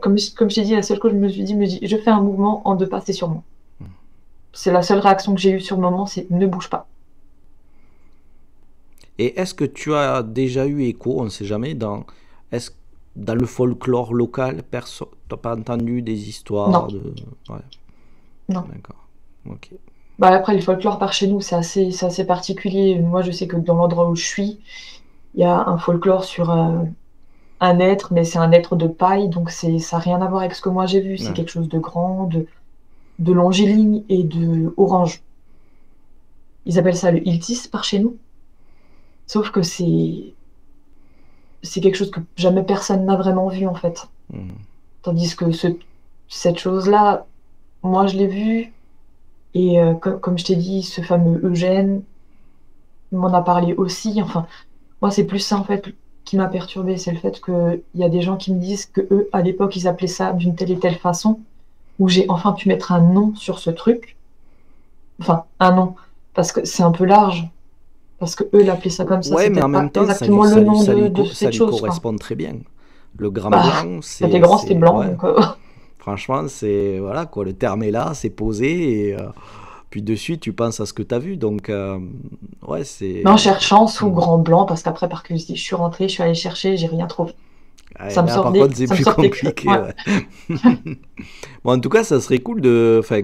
comme, comme je t'ai dit, la seule chose que je me suis dit, me dit, je fais un mouvement en deux pas, c'est sur moi. Hmm. C'est la seule réaction que j'ai eue sur le moment, c'est ne bouge pas. Et est-ce que tu as déjà eu écho, on ne sait jamais, dans, est dans le folklore local, tu n'as pas entendu des histoires non. de... Non. D'accord. Ok. Bah après, le folklore par chez nous, c'est assez, assez particulier. Moi, je sais que dans l'endroit où je suis, il y a un folklore sur euh, un être, mais c'est un être de paille, donc c'est, ça n'a rien à voir avec ce que moi j'ai vu. C'est quelque chose de grand, de, de longiligne et de orange. Ils appellent ça le iltis par chez nous. Sauf que c'est c'est quelque chose que jamais personne n'a vraiment vu en fait. Hmm. Tandis que ce, cette chose-là, moi je l'ai vu et euh, comme je t'ai dit, ce fameux Eugène m'en a parlé aussi. Enfin, moi c'est plus ça en fait qui m'a perturbé, c'est le fait qu'il y a des gens qui me disent que eux à l'époque ils appelaient ça d'une telle et telle façon, où j'ai enfin pu mettre un nom sur ce truc. Enfin, un nom, parce que c'est un peu large. Parce que eux l'appelaient ça comme ça. Ouais, mais en même temps, ça, lui, le nom de, ça lui correspond très bien. Le grand bah, blanc, c'est. C'était grand, c'était blanc. Donc, euh, Franchement, c'est. Voilà, quoi. Le terme est là, c'est posé. Et, euh, puis de suite, tu penses à ce que tu as vu. Donc, euh, ouais, c'est. En cherchant sous grand blanc, parce qu'après, par curiosité, je suis rentré, je suis allé chercher, j'ai rien trouvé. ça me sortait, par contre, c'est plus compliqué. bon, en tout cas, ça serait cool de. Enfin,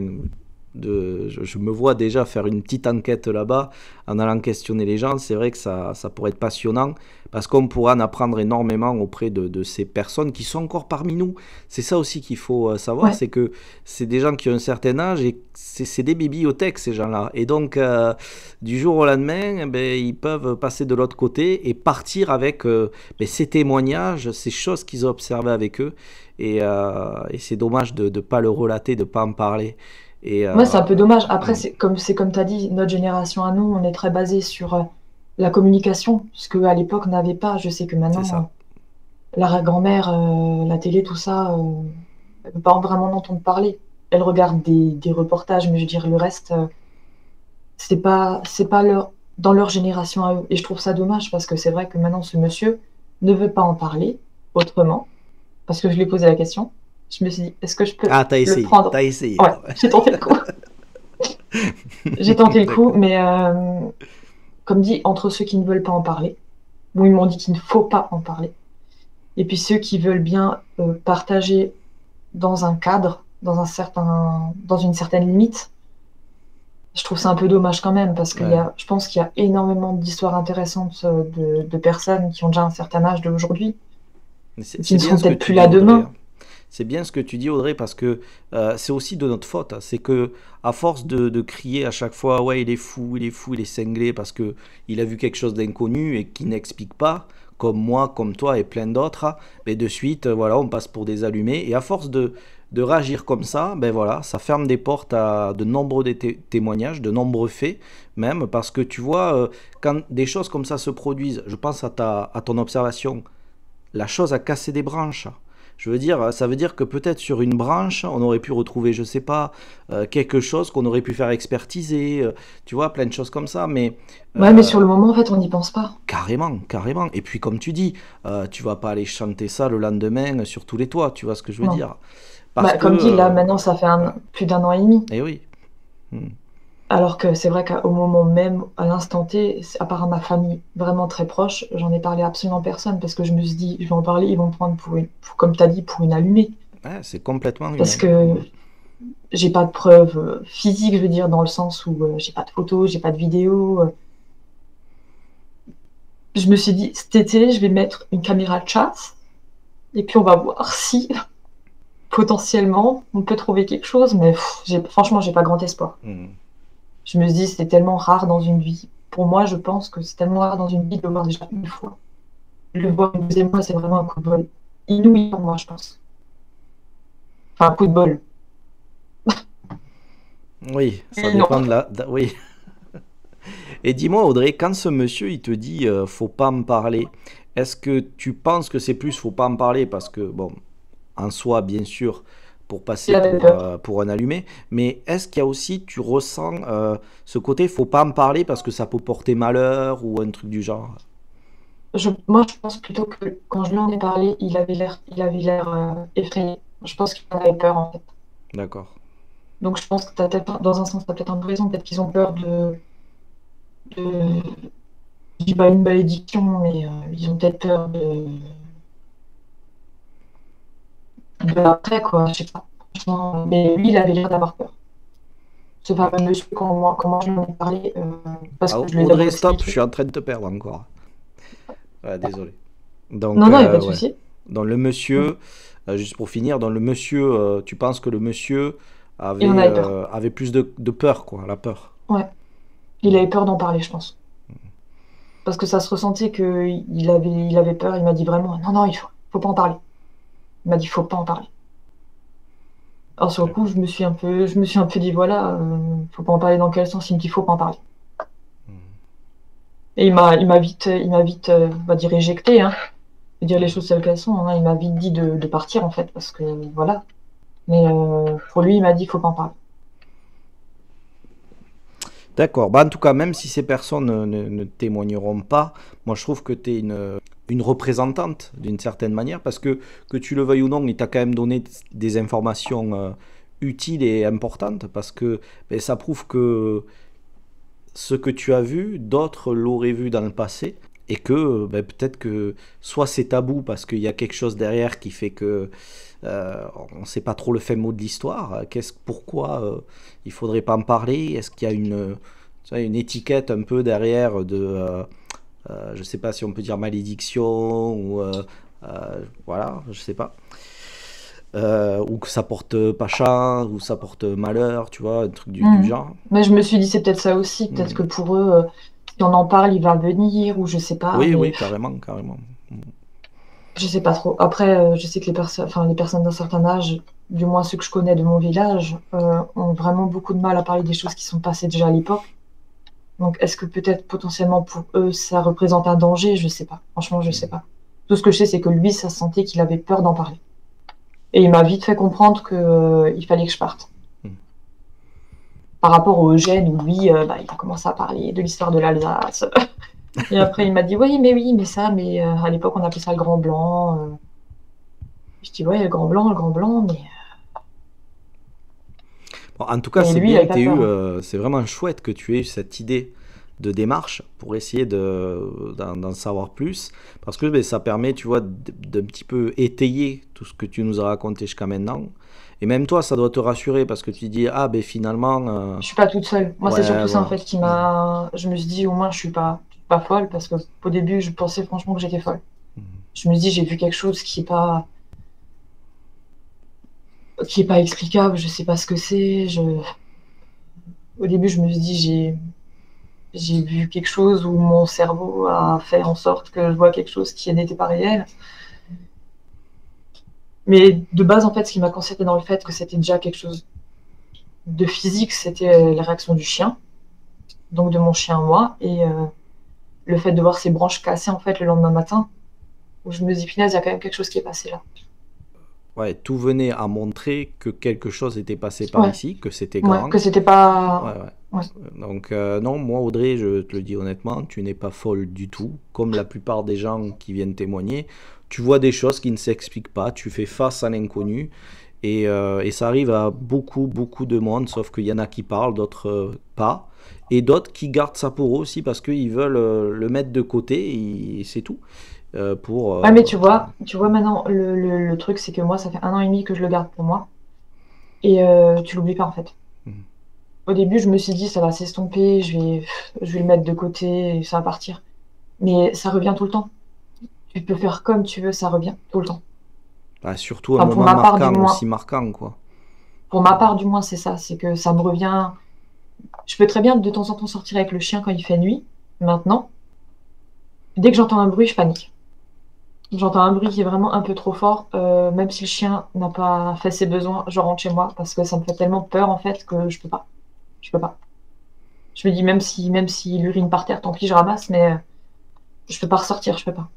de, je, me vois déjà faire une petite enquête là-bas en allant questionner les gens. C'est vrai que ça, ça pourrait être passionnant parce qu'on pourra en apprendre énormément auprès de, ces personnes qui sont encore parmi nous. C'est ça aussi qu'il faut euh, savoir, c'est que c'est des gens qui ont un certain âge et c'est des bibliothèques ces gens-là. Et donc euh, du jour au lendemain, eh ben, ils peuvent passer de l'autre côté et partir avec euh, ben, ces témoignages, ces choses qu'ils ont observées avec eux. Et, et c'est dommage de ne pas le relater, de ne pas en parler. Et, c'est un peu dommage. Après, c'est comme, comme tu as dit, notre génération à nous, on est très basé sur la communication, ce qu'à l'époque n'avait pas. Je sais que maintenant, la grand-mère, euh, la télé, tout ça, euh, elle ne peut pas vraiment entendre parler. Elle regarde des, reportages, mais je veux dire, le reste, euh, c'est pas, c'est pas leur, dans leur génération à eux. Et je trouve ça dommage parce que c'est vrai que maintenant, ce monsieur ne veut pas en parler autrement. Parce que je lui ai posé la question. Je me suis dit, est-ce que je peux ah, as le prendre as essayé. Ouais, j'ai tenté le coup. j'ai tenté le coup, mais comme dit, entre ceux qui ne veulent pas en parler, où ils m'ont dit qu'il ne faut pas en parler, et puis ceux qui veulent bien euh, partager dans un cadre, dans, un certain, dans une certaine limite. Je trouve ça un peu dommage quand même, parce que je pense qu'il y a énormément d'histoires intéressantes euh, de, de, personnes qui ont déjà un certain âge d'aujourd'hui, qui ne seront peut-être plus là demain. C'est bien ce que tu dis, Audrey, parce que euh, c'est aussi de notre faute. C'est que à force de, crier à chaque fois, ouais, il est fou, il est fou, il est cinglé, parce que il a vu quelque chose d'inconnu et qui n'explique pas, comme moi, comme toi et plein d'autres, mais de suite, voilà, on passe pour des allumés. Et à force de, de réagir comme ça, ben voilà, ça ferme des portes à de nombreux témoignages, de nombreux faits même, parce que tu vois, euh, quand des choses comme ça se produisent, je pense à, ta, à ton observation, la chose a cassé des branches. Je veux dire, ça veut dire que peut-être sur une branche, on aurait pu retrouver, je sais pas, euh, quelque chose qu'on aurait pu faire expertiser, euh, tu vois, plein de choses comme ça. Mais ouais, mais euh, sur le moment, en fait, on n'y pense pas. Carrément, carrément. Et puis, comme tu dis, tu vas pas aller chanter ça le lendemain sur tous les toits, tu vois ce que je veux dire? Bah, comme dit, là, maintenant, ça fait plus d'un an et demi. Eh oui. Hmm. Alors que c'est vrai qu'au moment même, à l'instant T, à part ma famille vraiment très proche, j'en ai parlé absolument personne parce que je me suis dit, je vais en parler, ils vont me prendre pour, une, comme tu as dit, pour une allumée. C'est complètement Parce que j'ai pas de preuves euh, physiques, je veux dire, dans le sens où euh, j'ai pas de photos, j'ai pas de vidéos. Euh. Je me suis dit, cet été, je vais mettre une caméra de chasse et puis on va voir si potentiellement on peut trouver quelque chose, mais franchement, j'ai pas grand espoir. Mmh je me dis, c'est tellement rare dans une vie. Pour moi, je pense que c'est tellement rare dans une vie de le voir déjà une fois. Le voir une deuxième fois, c'est vraiment un coup de bol. Inouï pour moi, je pense. Enfin, un coup de bol. oui, ça dépend de la. Oui. Et dis-moi, Audrey, quand ce monsieur il te dit euh, faut pas me parler, est-ce que tu penses que c'est plus faut pas me parler parce que, bon, en soi, bien sûr, pour passer pour, euh, pour un allumé. Mais est-ce qu'il y a aussi, tu ressens euh, ce côté, faut pas en parler parce que ça peut porter malheur ou un truc du genre? Je, moi, je pense plutôt que quand je lui en ai parlé, il avait l'air, il avait l'air euh, effrayé. Je pense qu'il en avait peur en fait. D'accord. Donc je pense que t'as peut-être, dans un sens, t'as peut-être un peu raison. Peut-être qu'ils ont peur de, de, je dis pas une malédiction, mais euh, ils ont peut-être peur de, de après quoi. Je sais pas. Franchement, Mais lui, il avait l'air d'avoir peur. Ce fameux monsieur, moi, comment je lui en ai parlé, euh, parce Ah, que je lui ai Audrey, stop, je suis en train de te perdre encore. Ouais, désolé. Donc, Non, non, il n'y a euh, pas de ouais. souci. Dans le monsieur, euh, juste pour finir, dans le monsieur, tu penses que le monsieur avait, avait plus de, de peur, quoi, la peur. Il avait peur d'en parler, je pense. Parce que ça se ressentait qu'il avait, il avait peur. Il m'a dit vraiment, non, non, il faut, faut pas en parler. Il m'a dit, faut pas en parler. Alors sur le coup, je me suis un peu, je me suis un peu dit, voilà, euh, faut pas en parler dans quel sens? Il me dit, faut pas en parler. Et il m'a, il m'a vite, il m'a vite, euh, on va dire, éjecté, hein. Vais dire les choses telles qu'elles sont, hein. Il m'a vite dit de, de partir, en fait, parce que, voilà. Mais euh, pour lui, il m'a dit, faut pas en parler. D'accord. Bah, en tout cas, même si ces personnes ne, ne- ne témoigneront pas, moi je trouve que tu es une, une représentante d'une certaine manière, parce que que tu le veuilles ou non, il t'a quand même donné des informations euh, utiles et importantes, parce que ben, ça prouve que ce que tu as vu, d'autres l'auraient vu dans le passé, et que ben, peut-être que soit c'est tabou parce qu'il y a quelque chose derrière qui fait que euh, on ne sait pas trop le fin mot de l'histoire. Qu'est-ce, pourquoi euh, il faudrait pas en parler Est-ce qu'il y a une, une étiquette un peu derrière de, euh, je sais pas si on peut dire malédiction ou euh, euh, voilà, je sais pas. Euh, ou que ça porte pas chance, ou ça porte malheur, tu vois, un truc du, du genre. Mais je me suis dit, c'est peut-être ça aussi. Peut-être Mhm. que pour eux, euh, si on en parle, il va venir, ou je sais pas. oui, mais oui, carrément, carrément. je sais pas trop. Après, euh, je sais que les personnes, enfin, les personnes d'un certain âge, du moins ceux que je connais de mon village, ont vraiment beaucoup de mal à parler des choses qui sont passées déjà à l'époque. Donc, est-ce que peut-être potentiellement pour eux, ça représente un danger? Je sais pas. Franchement, je sais pas. Tout ce que je sais, c'est que lui, ça se sentait qu'il avait peur d'en parler. Et il m'a vite fait comprendre que, euh, fallait que je parte. Mhm. Par rapport au Eugène, où lui, euh, bah, il a commencé à parler de l'histoire de l'Alsace. Et après, il m'a dit, oui, mais oui, mais ça, mais euh, à l'époque, on appelait ça le Grand Blanc. Je dis, ouais, le Grand Blanc, le Grand Blanc, mais Bon, en tout cas, c'est bien que t'aies eu, euh, c'est vraiment chouette que tu aies eu cette idée de démarche pour essayer de, d'en, savoir plus. Parce que ben, ça permet, tu vois, d'un petit peu étayer tout ce que tu nous as raconté jusqu'à maintenant. Et même toi, ça doit te rassurer parce que tu dis, ah ben finalement, euh, je suis pas toute seule. Moi, c'est surtout ça, en fait, qui m'a. Je me suis dit, au moins, je suis pas, suis pas folle, parce que au début, je pensais franchement que j'étais folle. Mhm. Je me dis, j'ai vu quelque chose qui est pas. Qui est pas explicable, je sais pas ce que c'est. Je... Au début, je me suis dit, j'ai. J'ai vu quelque chose où mon cerveau a fait en sorte que je vois quelque chose qui n'était pas réel. Mais de base, en fait, ce qui m'a concerné dans le fait que c'était déjà quelque chose de physique, c'était la réaction du chien, donc de mon chien moi, et euh, le fait de voir ses branches cassées en fait le lendemain matin, où je me dis, punaise, il y a quand même quelque chose qui est passé là. Ouais, tout venait à montrer que quelque chose était passé par Ouais. ici, que c'était Ouais, grand. que c'était pas. Ouais. Donc, euh, non, moi, Audrey, je te le dis honnêtement, tu n'es pas folle du tout. Comme la plupart des gens qui viennent témoigner, tu vois des choses qui ne s'expliquent pas, tu fais face à l'inconnu. Et, euh, et ça arrive à beaucoup, beaucoup de monde, sauf qu'il y en a qui parlent, d'autres euh, pas. Et d'autres qui gardent ça pour eux aussi parce qu'ils veulent le mettre de côté et c'est tout. Euh, pour, euh, Ouais, mais tu vois, tu vois maintenant, le, le- le truc, c'est que moi, ça fait un an et demi que je le garde pour moi, et euh, tu l'oublies pas en fait. Mhm. Au début, je me suis dit, ça va s'estomper, je vais, je vais le mettre de côté, et ça va partir. Mais ça revient tout le temps. Tu peux faire comme tu veux, ça revient tout le temps. bah, surtout un Enfin, moment ma part, du marquant, moins. aussi marquant, quoi. Pour ma part, du moins, c'est ça, c'est que ça me revient. Je peux très bien de temps en temps sortir avec le chien quand il fait nuit. Maintenant, dès que j'entends un bruit, je panique. J'entends un bruit qui est vraiment un peu trop fort, euh, même si le chien n'a pas fait ses besoins, je rentre chez moi parce que ça me fait tellement peur en fait que je peux pas. Je peux pas. Je me dis même si même s'il urine par terre, tant pis, je ramasse, mais euh, je peux pas ressortir, je peux pas.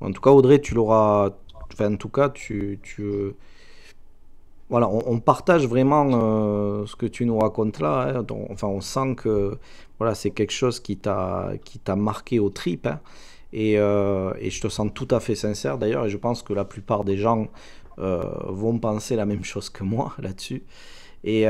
En tout cas, Audrey, tu l'auras, enfin, en tout cas, tu, tu voilà, on, partage vraiment euh, ce que tu nous racontes là. Hein. enfin, on sent que voilà, c'est quelque chose qui t'a qui t'a marqué au trip. Hein. Et, euh, et, je te sens tout à fait sincère d'ailleurs. Et je pense que la plupart des gens euh, vont penser la même chose que moi là-dessus. Et,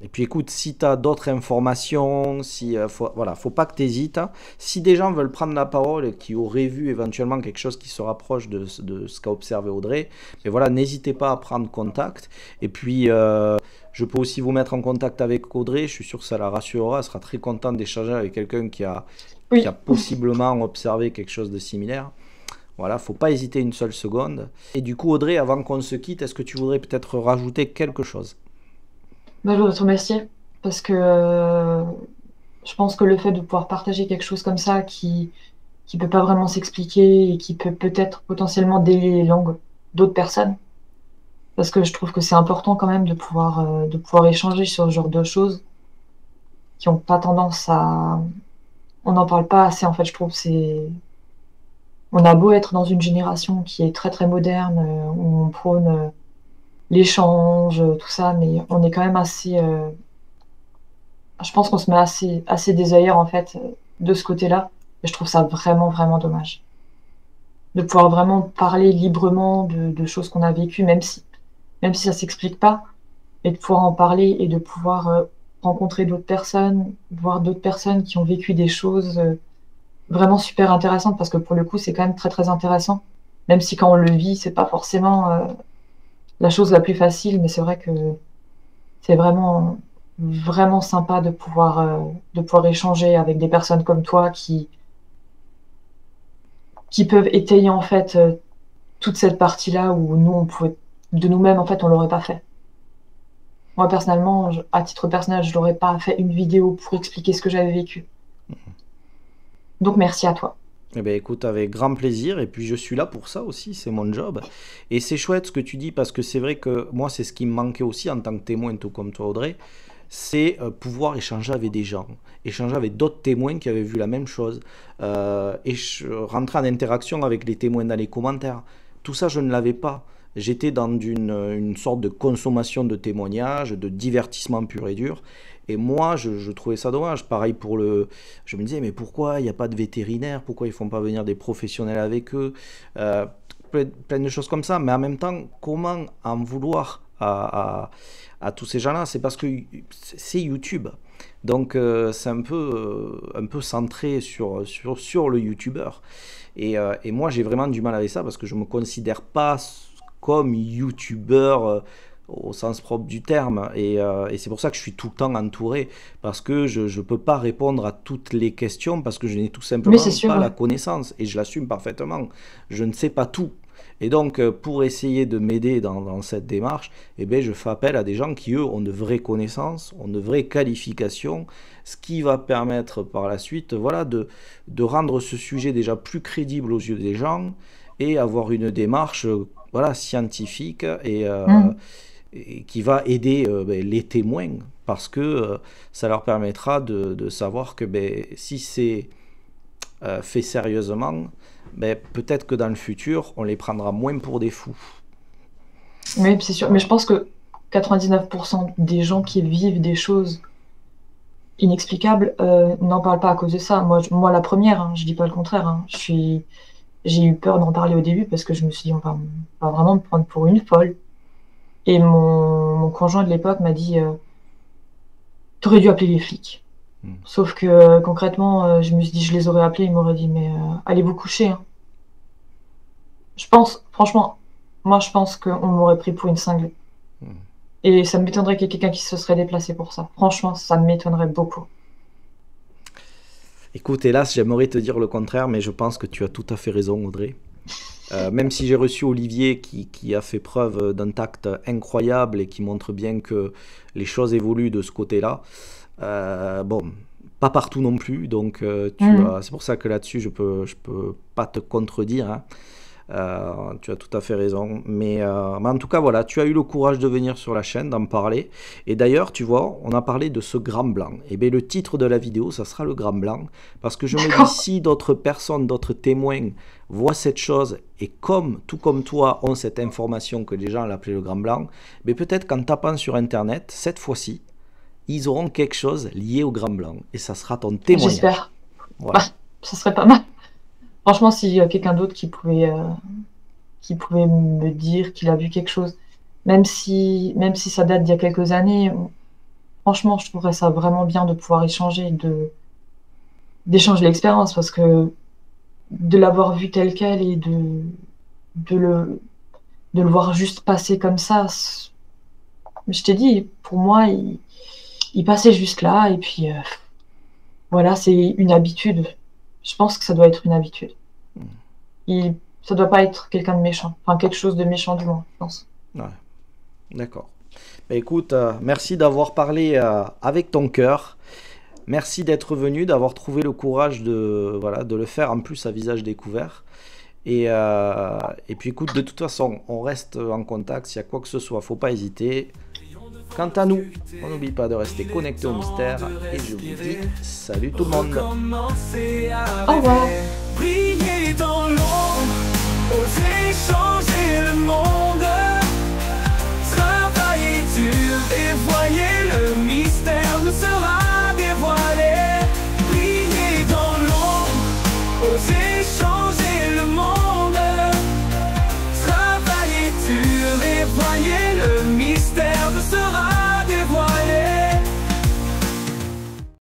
et puis écoute, si tu as d'autres informations, si euh, faut, voilà, faut pas que tu hésites. Hein. Si des gens veulent prendre la parole et qui auraient vu éventuellement quelque chose qui se rapproche de, ce qu'a observé Audrey, mais voilà, n'hésitez pas à prendre contact. Et puis euh, je peux aussi vous mettre en contact avec Audrey. Je suis sûr que ça la rassurera. Elle sera très contente d'échanger avec quelqu'un qui a, qui a possiblement observé quelque chose de similaire. Voilà, faut pas hésiter une seule seconde. Et du coup, Audrey, avant qu'on se quitte, est-ce que tu voudrais peut-être rajouter quelque chose? Bah, je voudrais te remercier parce que euh, je pense que le fait de pouvoir partager quelque chose comme ça qui qui peut pas vraiment s'expliquer et qui peut peut-être potentiellement délier les langues d'autres personnes, parce que je trouve que c'est important quand même de pouvoir euh, de pouvoir échanger sur ce genre de choses qui ont pas tendance à on n'en parle pas assez en fait je trouve c'est on a beau être dans une génération qui est très très moderne euh, où on prône l'échange, tout ça, mais on est quand même assez. Euh, je pense qu'on se met assez, assez des en fait de ce côté-là. Et je trouve ça vraiment, vraiment dommage. De pouvoir vraiment parler librement de, choses qu'on a vécues, même si, même si ça s'explique pas, et de pouvoir en parler et de pouvoir euh, rencontrer d'autres personnes, voir d'autres personnes qui ont vécu des choses euh, vraiment super intéressantes, parce que pour le coup, c'est quand même très, très intéressant. Même si quand on le vit, c'est pas forcément la chose la plus facile, mais c'est vrai que c'est vraiment vraiment sympa de pouvoir euh, de pouvoir échanger avec des personnes comme toi qui qui peuvent étayer en fait euh, toute cette partie là où nous on pouvait de nous-mêmes en fait on l'aurait pas fait. Moi personnellement, à titre personnel, je n'aurais pas fait une vidéo pour expliquer ce que j'avais vécu. Mhm. Donc merci à toi. Eh bien, écoute, avec grand plaisir. Et puis, je suis là pour ça aussi. C'est mon job. Et c'est chouette ce que tu dis parce que c'est vrai que moi, c'est ce qui me manquait aussi en tant que témoin, tout comme toi, Audrey. C'est euh, pouvoir échanger avec des gens, échanger avec d'autres témoins qui avaient vu la même chose, euh, et rentrer en interaction avec les témoins dans les commentaires. Tout ça, je ne l'avais pas. J'étais dans une, une, sorte de consommation de témoignages, de divertissement pur et dur. Et moi, je, trouvais ça dommage. Pareil pour le. Je me disais, mais pourquoi il n'y a pas de vétérinaire? Pourquoi ils font pas venir des professionnels avec eux? Euh, plein, de choses comme ça. Mais en même temps, comment en vouloir à, à, tous ces gens-là? C'est parce que c'est YouTube. Donc euh, c'est un peu, euh, un peu centré sur, sur, sur le YouTuber. Et, et moi, j'ai vraiment du mal avec ça parce que je ne me considère pas comme YouTuber au sens propre du terme. Euh, et, c'est pour ça que je suis tout le temps entouré, parce que je ne peux pas répondre à toutes les questions, parce que je n'ai tout simplement pas la connaissance, et je l'assume parfaitement. Je ne sais pas tout. Et donc, euh, pour essayer de m'aider dans, cette démarche, eh bien, je fais appel à des gens qui, eux, ont de vraies connaissances, ont de vraies qualifications, ce qui va permettre par la suite voilà, de, de rendre ce sujet déjà plus crédible aux yeux des gens et avoir une démarche voilà, scientifique et, euh, mmh qui va aider euh, ben, les témoins parce que euh, ça leur permettra de, savoir que ben, si c'est euh, fait sérieusement, ben, peut-être que dans le futur, on les prendra moins pour des fous. Oui, c'est sûr. Mais je pense que 99% des gens qui vivent des choses inexplicables n'en parlent pas à cause de ça. Moi, moi la première, hein, je dis pas le contraire. Hein. J'ai eu peur d'en parler au début parce que je me suis dit on va, on va vraiment me prendre pour une folle. Et mon, conjoint de l'époque m'a dit euh, T'aurais dû appeler les flics. Hmm. Sauf que euh, concrètement, euh, je me suis dit Je les aurais appelés. Il m'aurait dit Mais allez vous coucher. Hein. Je pense, franchement, moi je pense qu'on m'aurait pris pour une cinglée. Hmm. Et ça m'étonnerait qu'il y ait quelqu'un qui se serait déplacé pour ça. Franchement, ça m'étonnerait beaucoup. Écoute, hélas, j'aimerais te dire le contraire, mais je pense que tu as tout à fait raison, Audrey. Euh, même si j'ai reçu Olivier qui, a fait preuve d'un tact incroyable et qui montre bien que les choses évoluent de ce côté-là. Euh, bon, pas partout non plus, donc euh, mhm. c'est pour ça que là-dessus je peux, je peux pas te contredire. Hein. Euh, tu as tout à fait raison. Mais, euh, mais, en tout cas, voilà, tu as eu le courage de venir sur la chaîne, d'en parler. Et d'ailleurs, tu vois, on a parlé de ce grand blanc. Et eh bien, le titre de la vidéo, ça sera le grand blanc. Parce que je me dis, si d'autres personnes, d'autres témoins voient cette chose et comme, tout comme toi, ont cette information que les gens l'appelaient le grand blanc, mais peut-être qu'en tapant sur Internet, cette fois-ci, ils auront quelque chose lié au grand blanc. Et ça sera ton témoignage. J'espère. Voilà. Bah, ça serait pas mal. Franchement, s'il y a quelqu'un d'autre qui pouvait, euh, qui pouvait me dire qu'il a vu quelque chose, même si, même ça date d'il y a quelques années, franchement, je trouverais ça vraiment bien de pouvoir échanger, de d'échanger l'expérience, parce que de l'avoir vu tel quel et de, de, le, de le voir juste passer comme ça, je t'ai dit, pour moi, il, il, passait juste là, et puis euh, voilà, c'est une habitude. Je pense que ça doit être une habitude. Il, ça doit pas être quelqu'un de méchant. Enfin, quelque chose de méchant du moins, je pense. Ouais. D'accord. Bah, écoute, euh, merci d'avoir parlé euh, avec ton cœur. Merci d'être venu, d'avoir trouvé le courage de, voilà, de le faire en plus à visage découvert. Et, euh, et puis écoute, de toute façon, on reste en contact. S'il y a quoi que ce soit, faut pas hésiter. Quant à nous, on n'oublie pas de rester connecté au mystère. Et je vous dis salut tout le monde. Au revoir. Briller dans l'ombre, oser changer le monde.